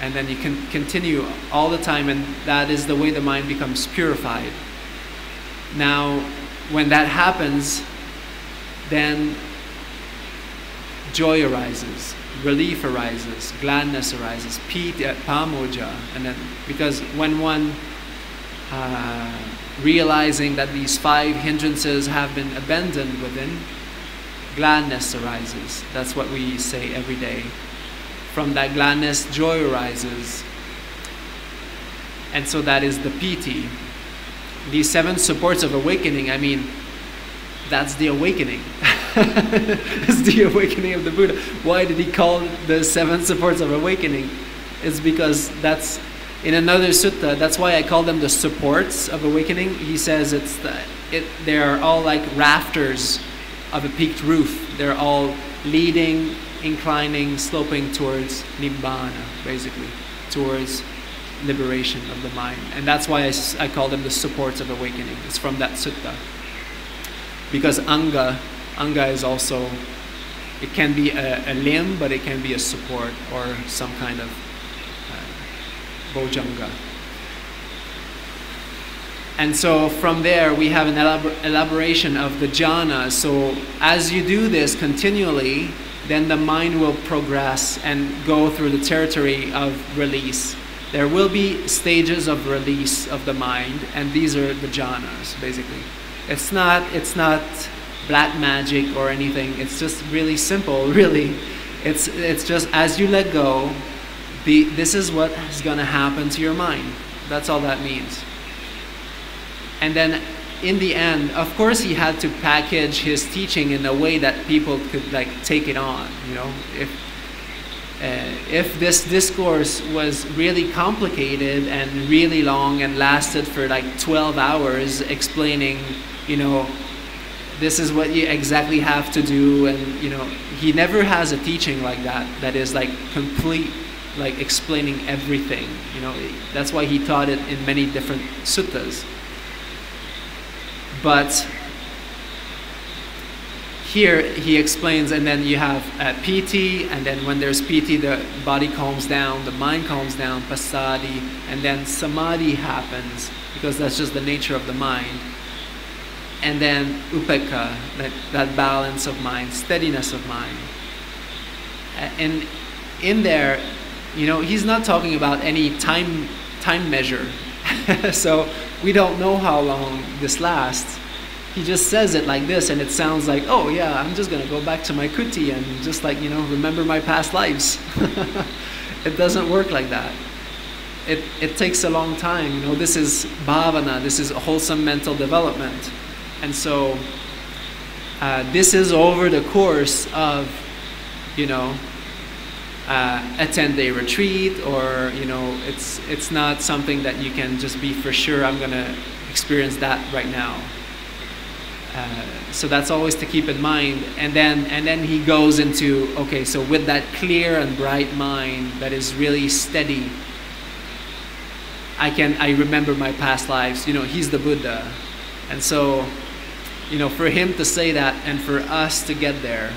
and then you can continue all the time, and that is the way the mind becomes purified. Now, when that happens, then joy arises, relief arises, gladness arises, piti, uh, pamojja, and then because when one uh, realizing that these five hindrances have been abandoned within, gladness arises. That's what we say every day. From that gladness, joy arises. And so that is the piti. These seven supports of awakening, I mean, that's the awakening. [laughs] it's the awakening of the Buddha. Why did he call the seven supports of awakening? It's because that's in another sutta. That's why I call them the supports of awakening. He says it's the, it. They are all like rafters of a peaked roof. They're all leading, inclining, sloping towards nibbana, basically, towards liberation of the mind. And that's why I call them the supports of awakening. It's from that sutta because anga anga is also it can be a, a limb but it can be a support or some kind of bojjhanga and so from there we have an elabor- elaboration of the jhana so as you do this continually then the mind will progress and go through the territory of release there will be stages of release of the mind and these are the jhanas basically it's not it's not black magic or anything. It's just really simple, [laughs] really. It's it's just as you let go, the this is what is going to happen to your mind. That's all that means. And then in the end, of course he had to package his teaching in a way that people could like take it on, you know. If uh, if this discourse was really complicated and really long and lasted for like 12 hours explaining you know this is what you exactly have to do and you know he never has a teaching like that that is like complete like explaining everything you know? That's why he taught it in many different suttas. But here he explains and then you have uh, piti and then when there's piti the body calms down the mind calms down passaddhi and then samadhi happens because that's just the nature of the mind. And then upekkha, that, that balance of mind, steadiness of mind. And in there, you know, he's not talking about any time time measure. [laughs] so we don't know how long this lasts. He just says it like this, and it sounds like, oh yeah, I'm just gonna go back to my kuti and just like you know remember my past lives. [laughs] it doesn't work like that. It it takes a long time. You know, this is bhavana. This is a wholesome mental development. And so uh, this is over the course of, you know, uh, a 10-day retreat or, you know, it's, it's not something that you can just be for sure, I'm to experience that right now. Uh, so that's always to keep in mind. And then, and then he goes into, okay, so with that clear and bright mind that is really steady, I can, I remember my past lives. You know, he's the Buddha. And so you know, for him to say that and for us to get there,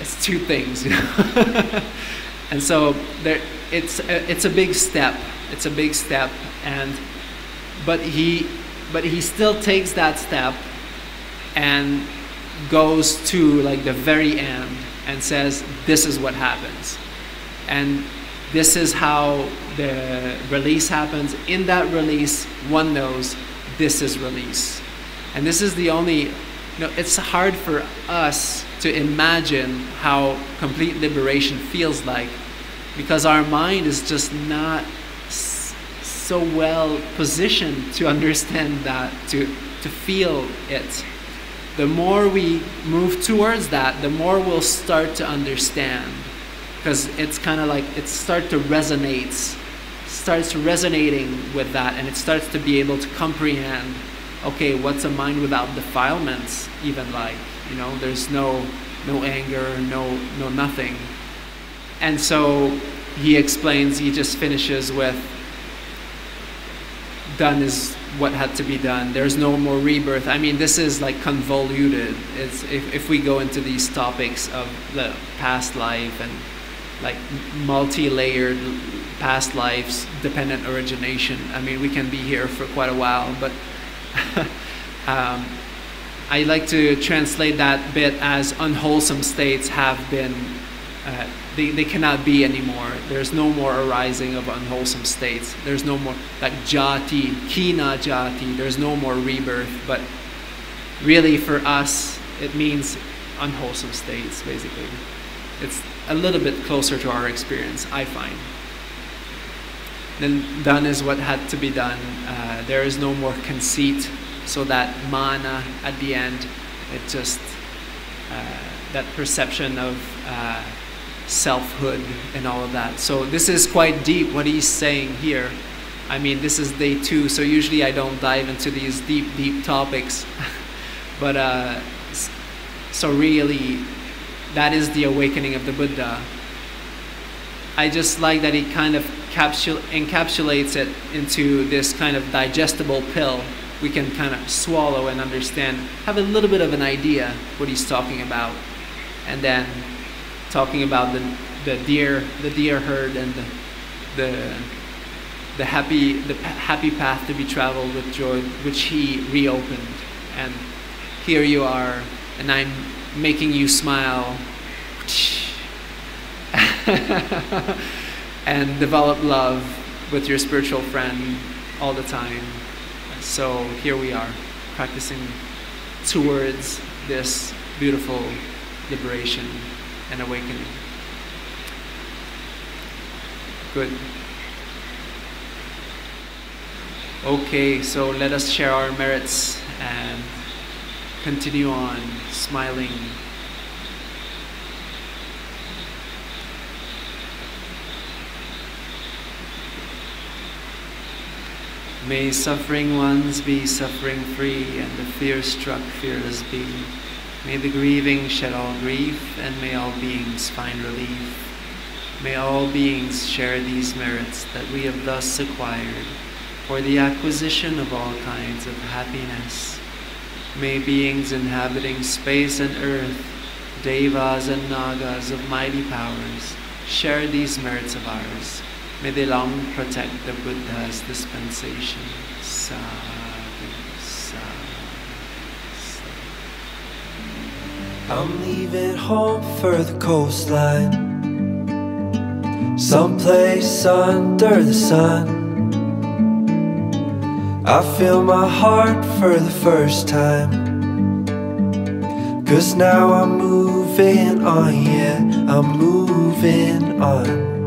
it's two things. You know? [laughs] and so there, it's a, it's a big step. It's a big step, and but he but he still takes that step and goes to like the very end and says, "This is what happens," and this is how the release happens. In that release, one knows this is release. And this is the only, know, it's hard for us to imagine how complete liberation feels like because our mind is just not so well positioned to understand that, to, to feel it. The more we move towards that, the more we'll start to understand because it's kind of like it starts to resonate, starts resonating with that, and it starts to be able to comprehend okay, what's a mind without defilements even like? You know, there's no no anger, no no nothing. And so he explains, he just finishes with done is what had to be done. There's no more rebirth. I mean, this is like convoluted. It's if, if we go into these topics of the past life and like multi-layered past lives, dependent origination. I mean, we can be here for quite a while, but [laughs] um, I like to translate that bit as unwholesome states have been, uh, they, they cannot be anymore. There's no more arising of unwholesome states. There's no more, like jati, khina jati, there's no more rebirth. But really, for us, it means unwholesome states, basically. It's a little bit closer to our experience, I find. Then done is what had to be done. Uh, there is no more conceit, so that mana at the end, it just uh, that perception of uh, selfhood and all of that. So this is quite deep what he's saying here. I mean, this is day two, so usually I don't dive into these deep, deep topics, [laughs] but uh, so really, that is the awakening of the Buddha. I just like that he kind of capsul- encapsulates it into this kind of digestible pill we can kind of swallow and understand, have a little bit of an idea what he's talking about, and then talking about the, the deer, the deer herd, and the, the the happy the happy path to be traveled with joy, which he reopened, and here you are, and I'm making you smile. [laughs] [laughs] and develop love with your spiritual friend all the time. So here we are, practicing towards this beautiful liberation and awakening. Good. Okay, so let us share our merits and continue on smiling. May suffering ones be suffering free, and the fear struck fearless be. May the grieving shed all grief, and may all beings find relief. May all beings share these merits that we have thus acquired for the acquisition of all kinds of happiness. May beings inhabiting space and earth, devas and nagas of mighty powers, share these merits of ours. May they long protect the Buddha's dispensation. Sadhu, sadhu. I'm leaving home for the coastline. Someplace under the sun. I feel my heart for the first time. Cause now I'm moving on, yeah, I'm moving on.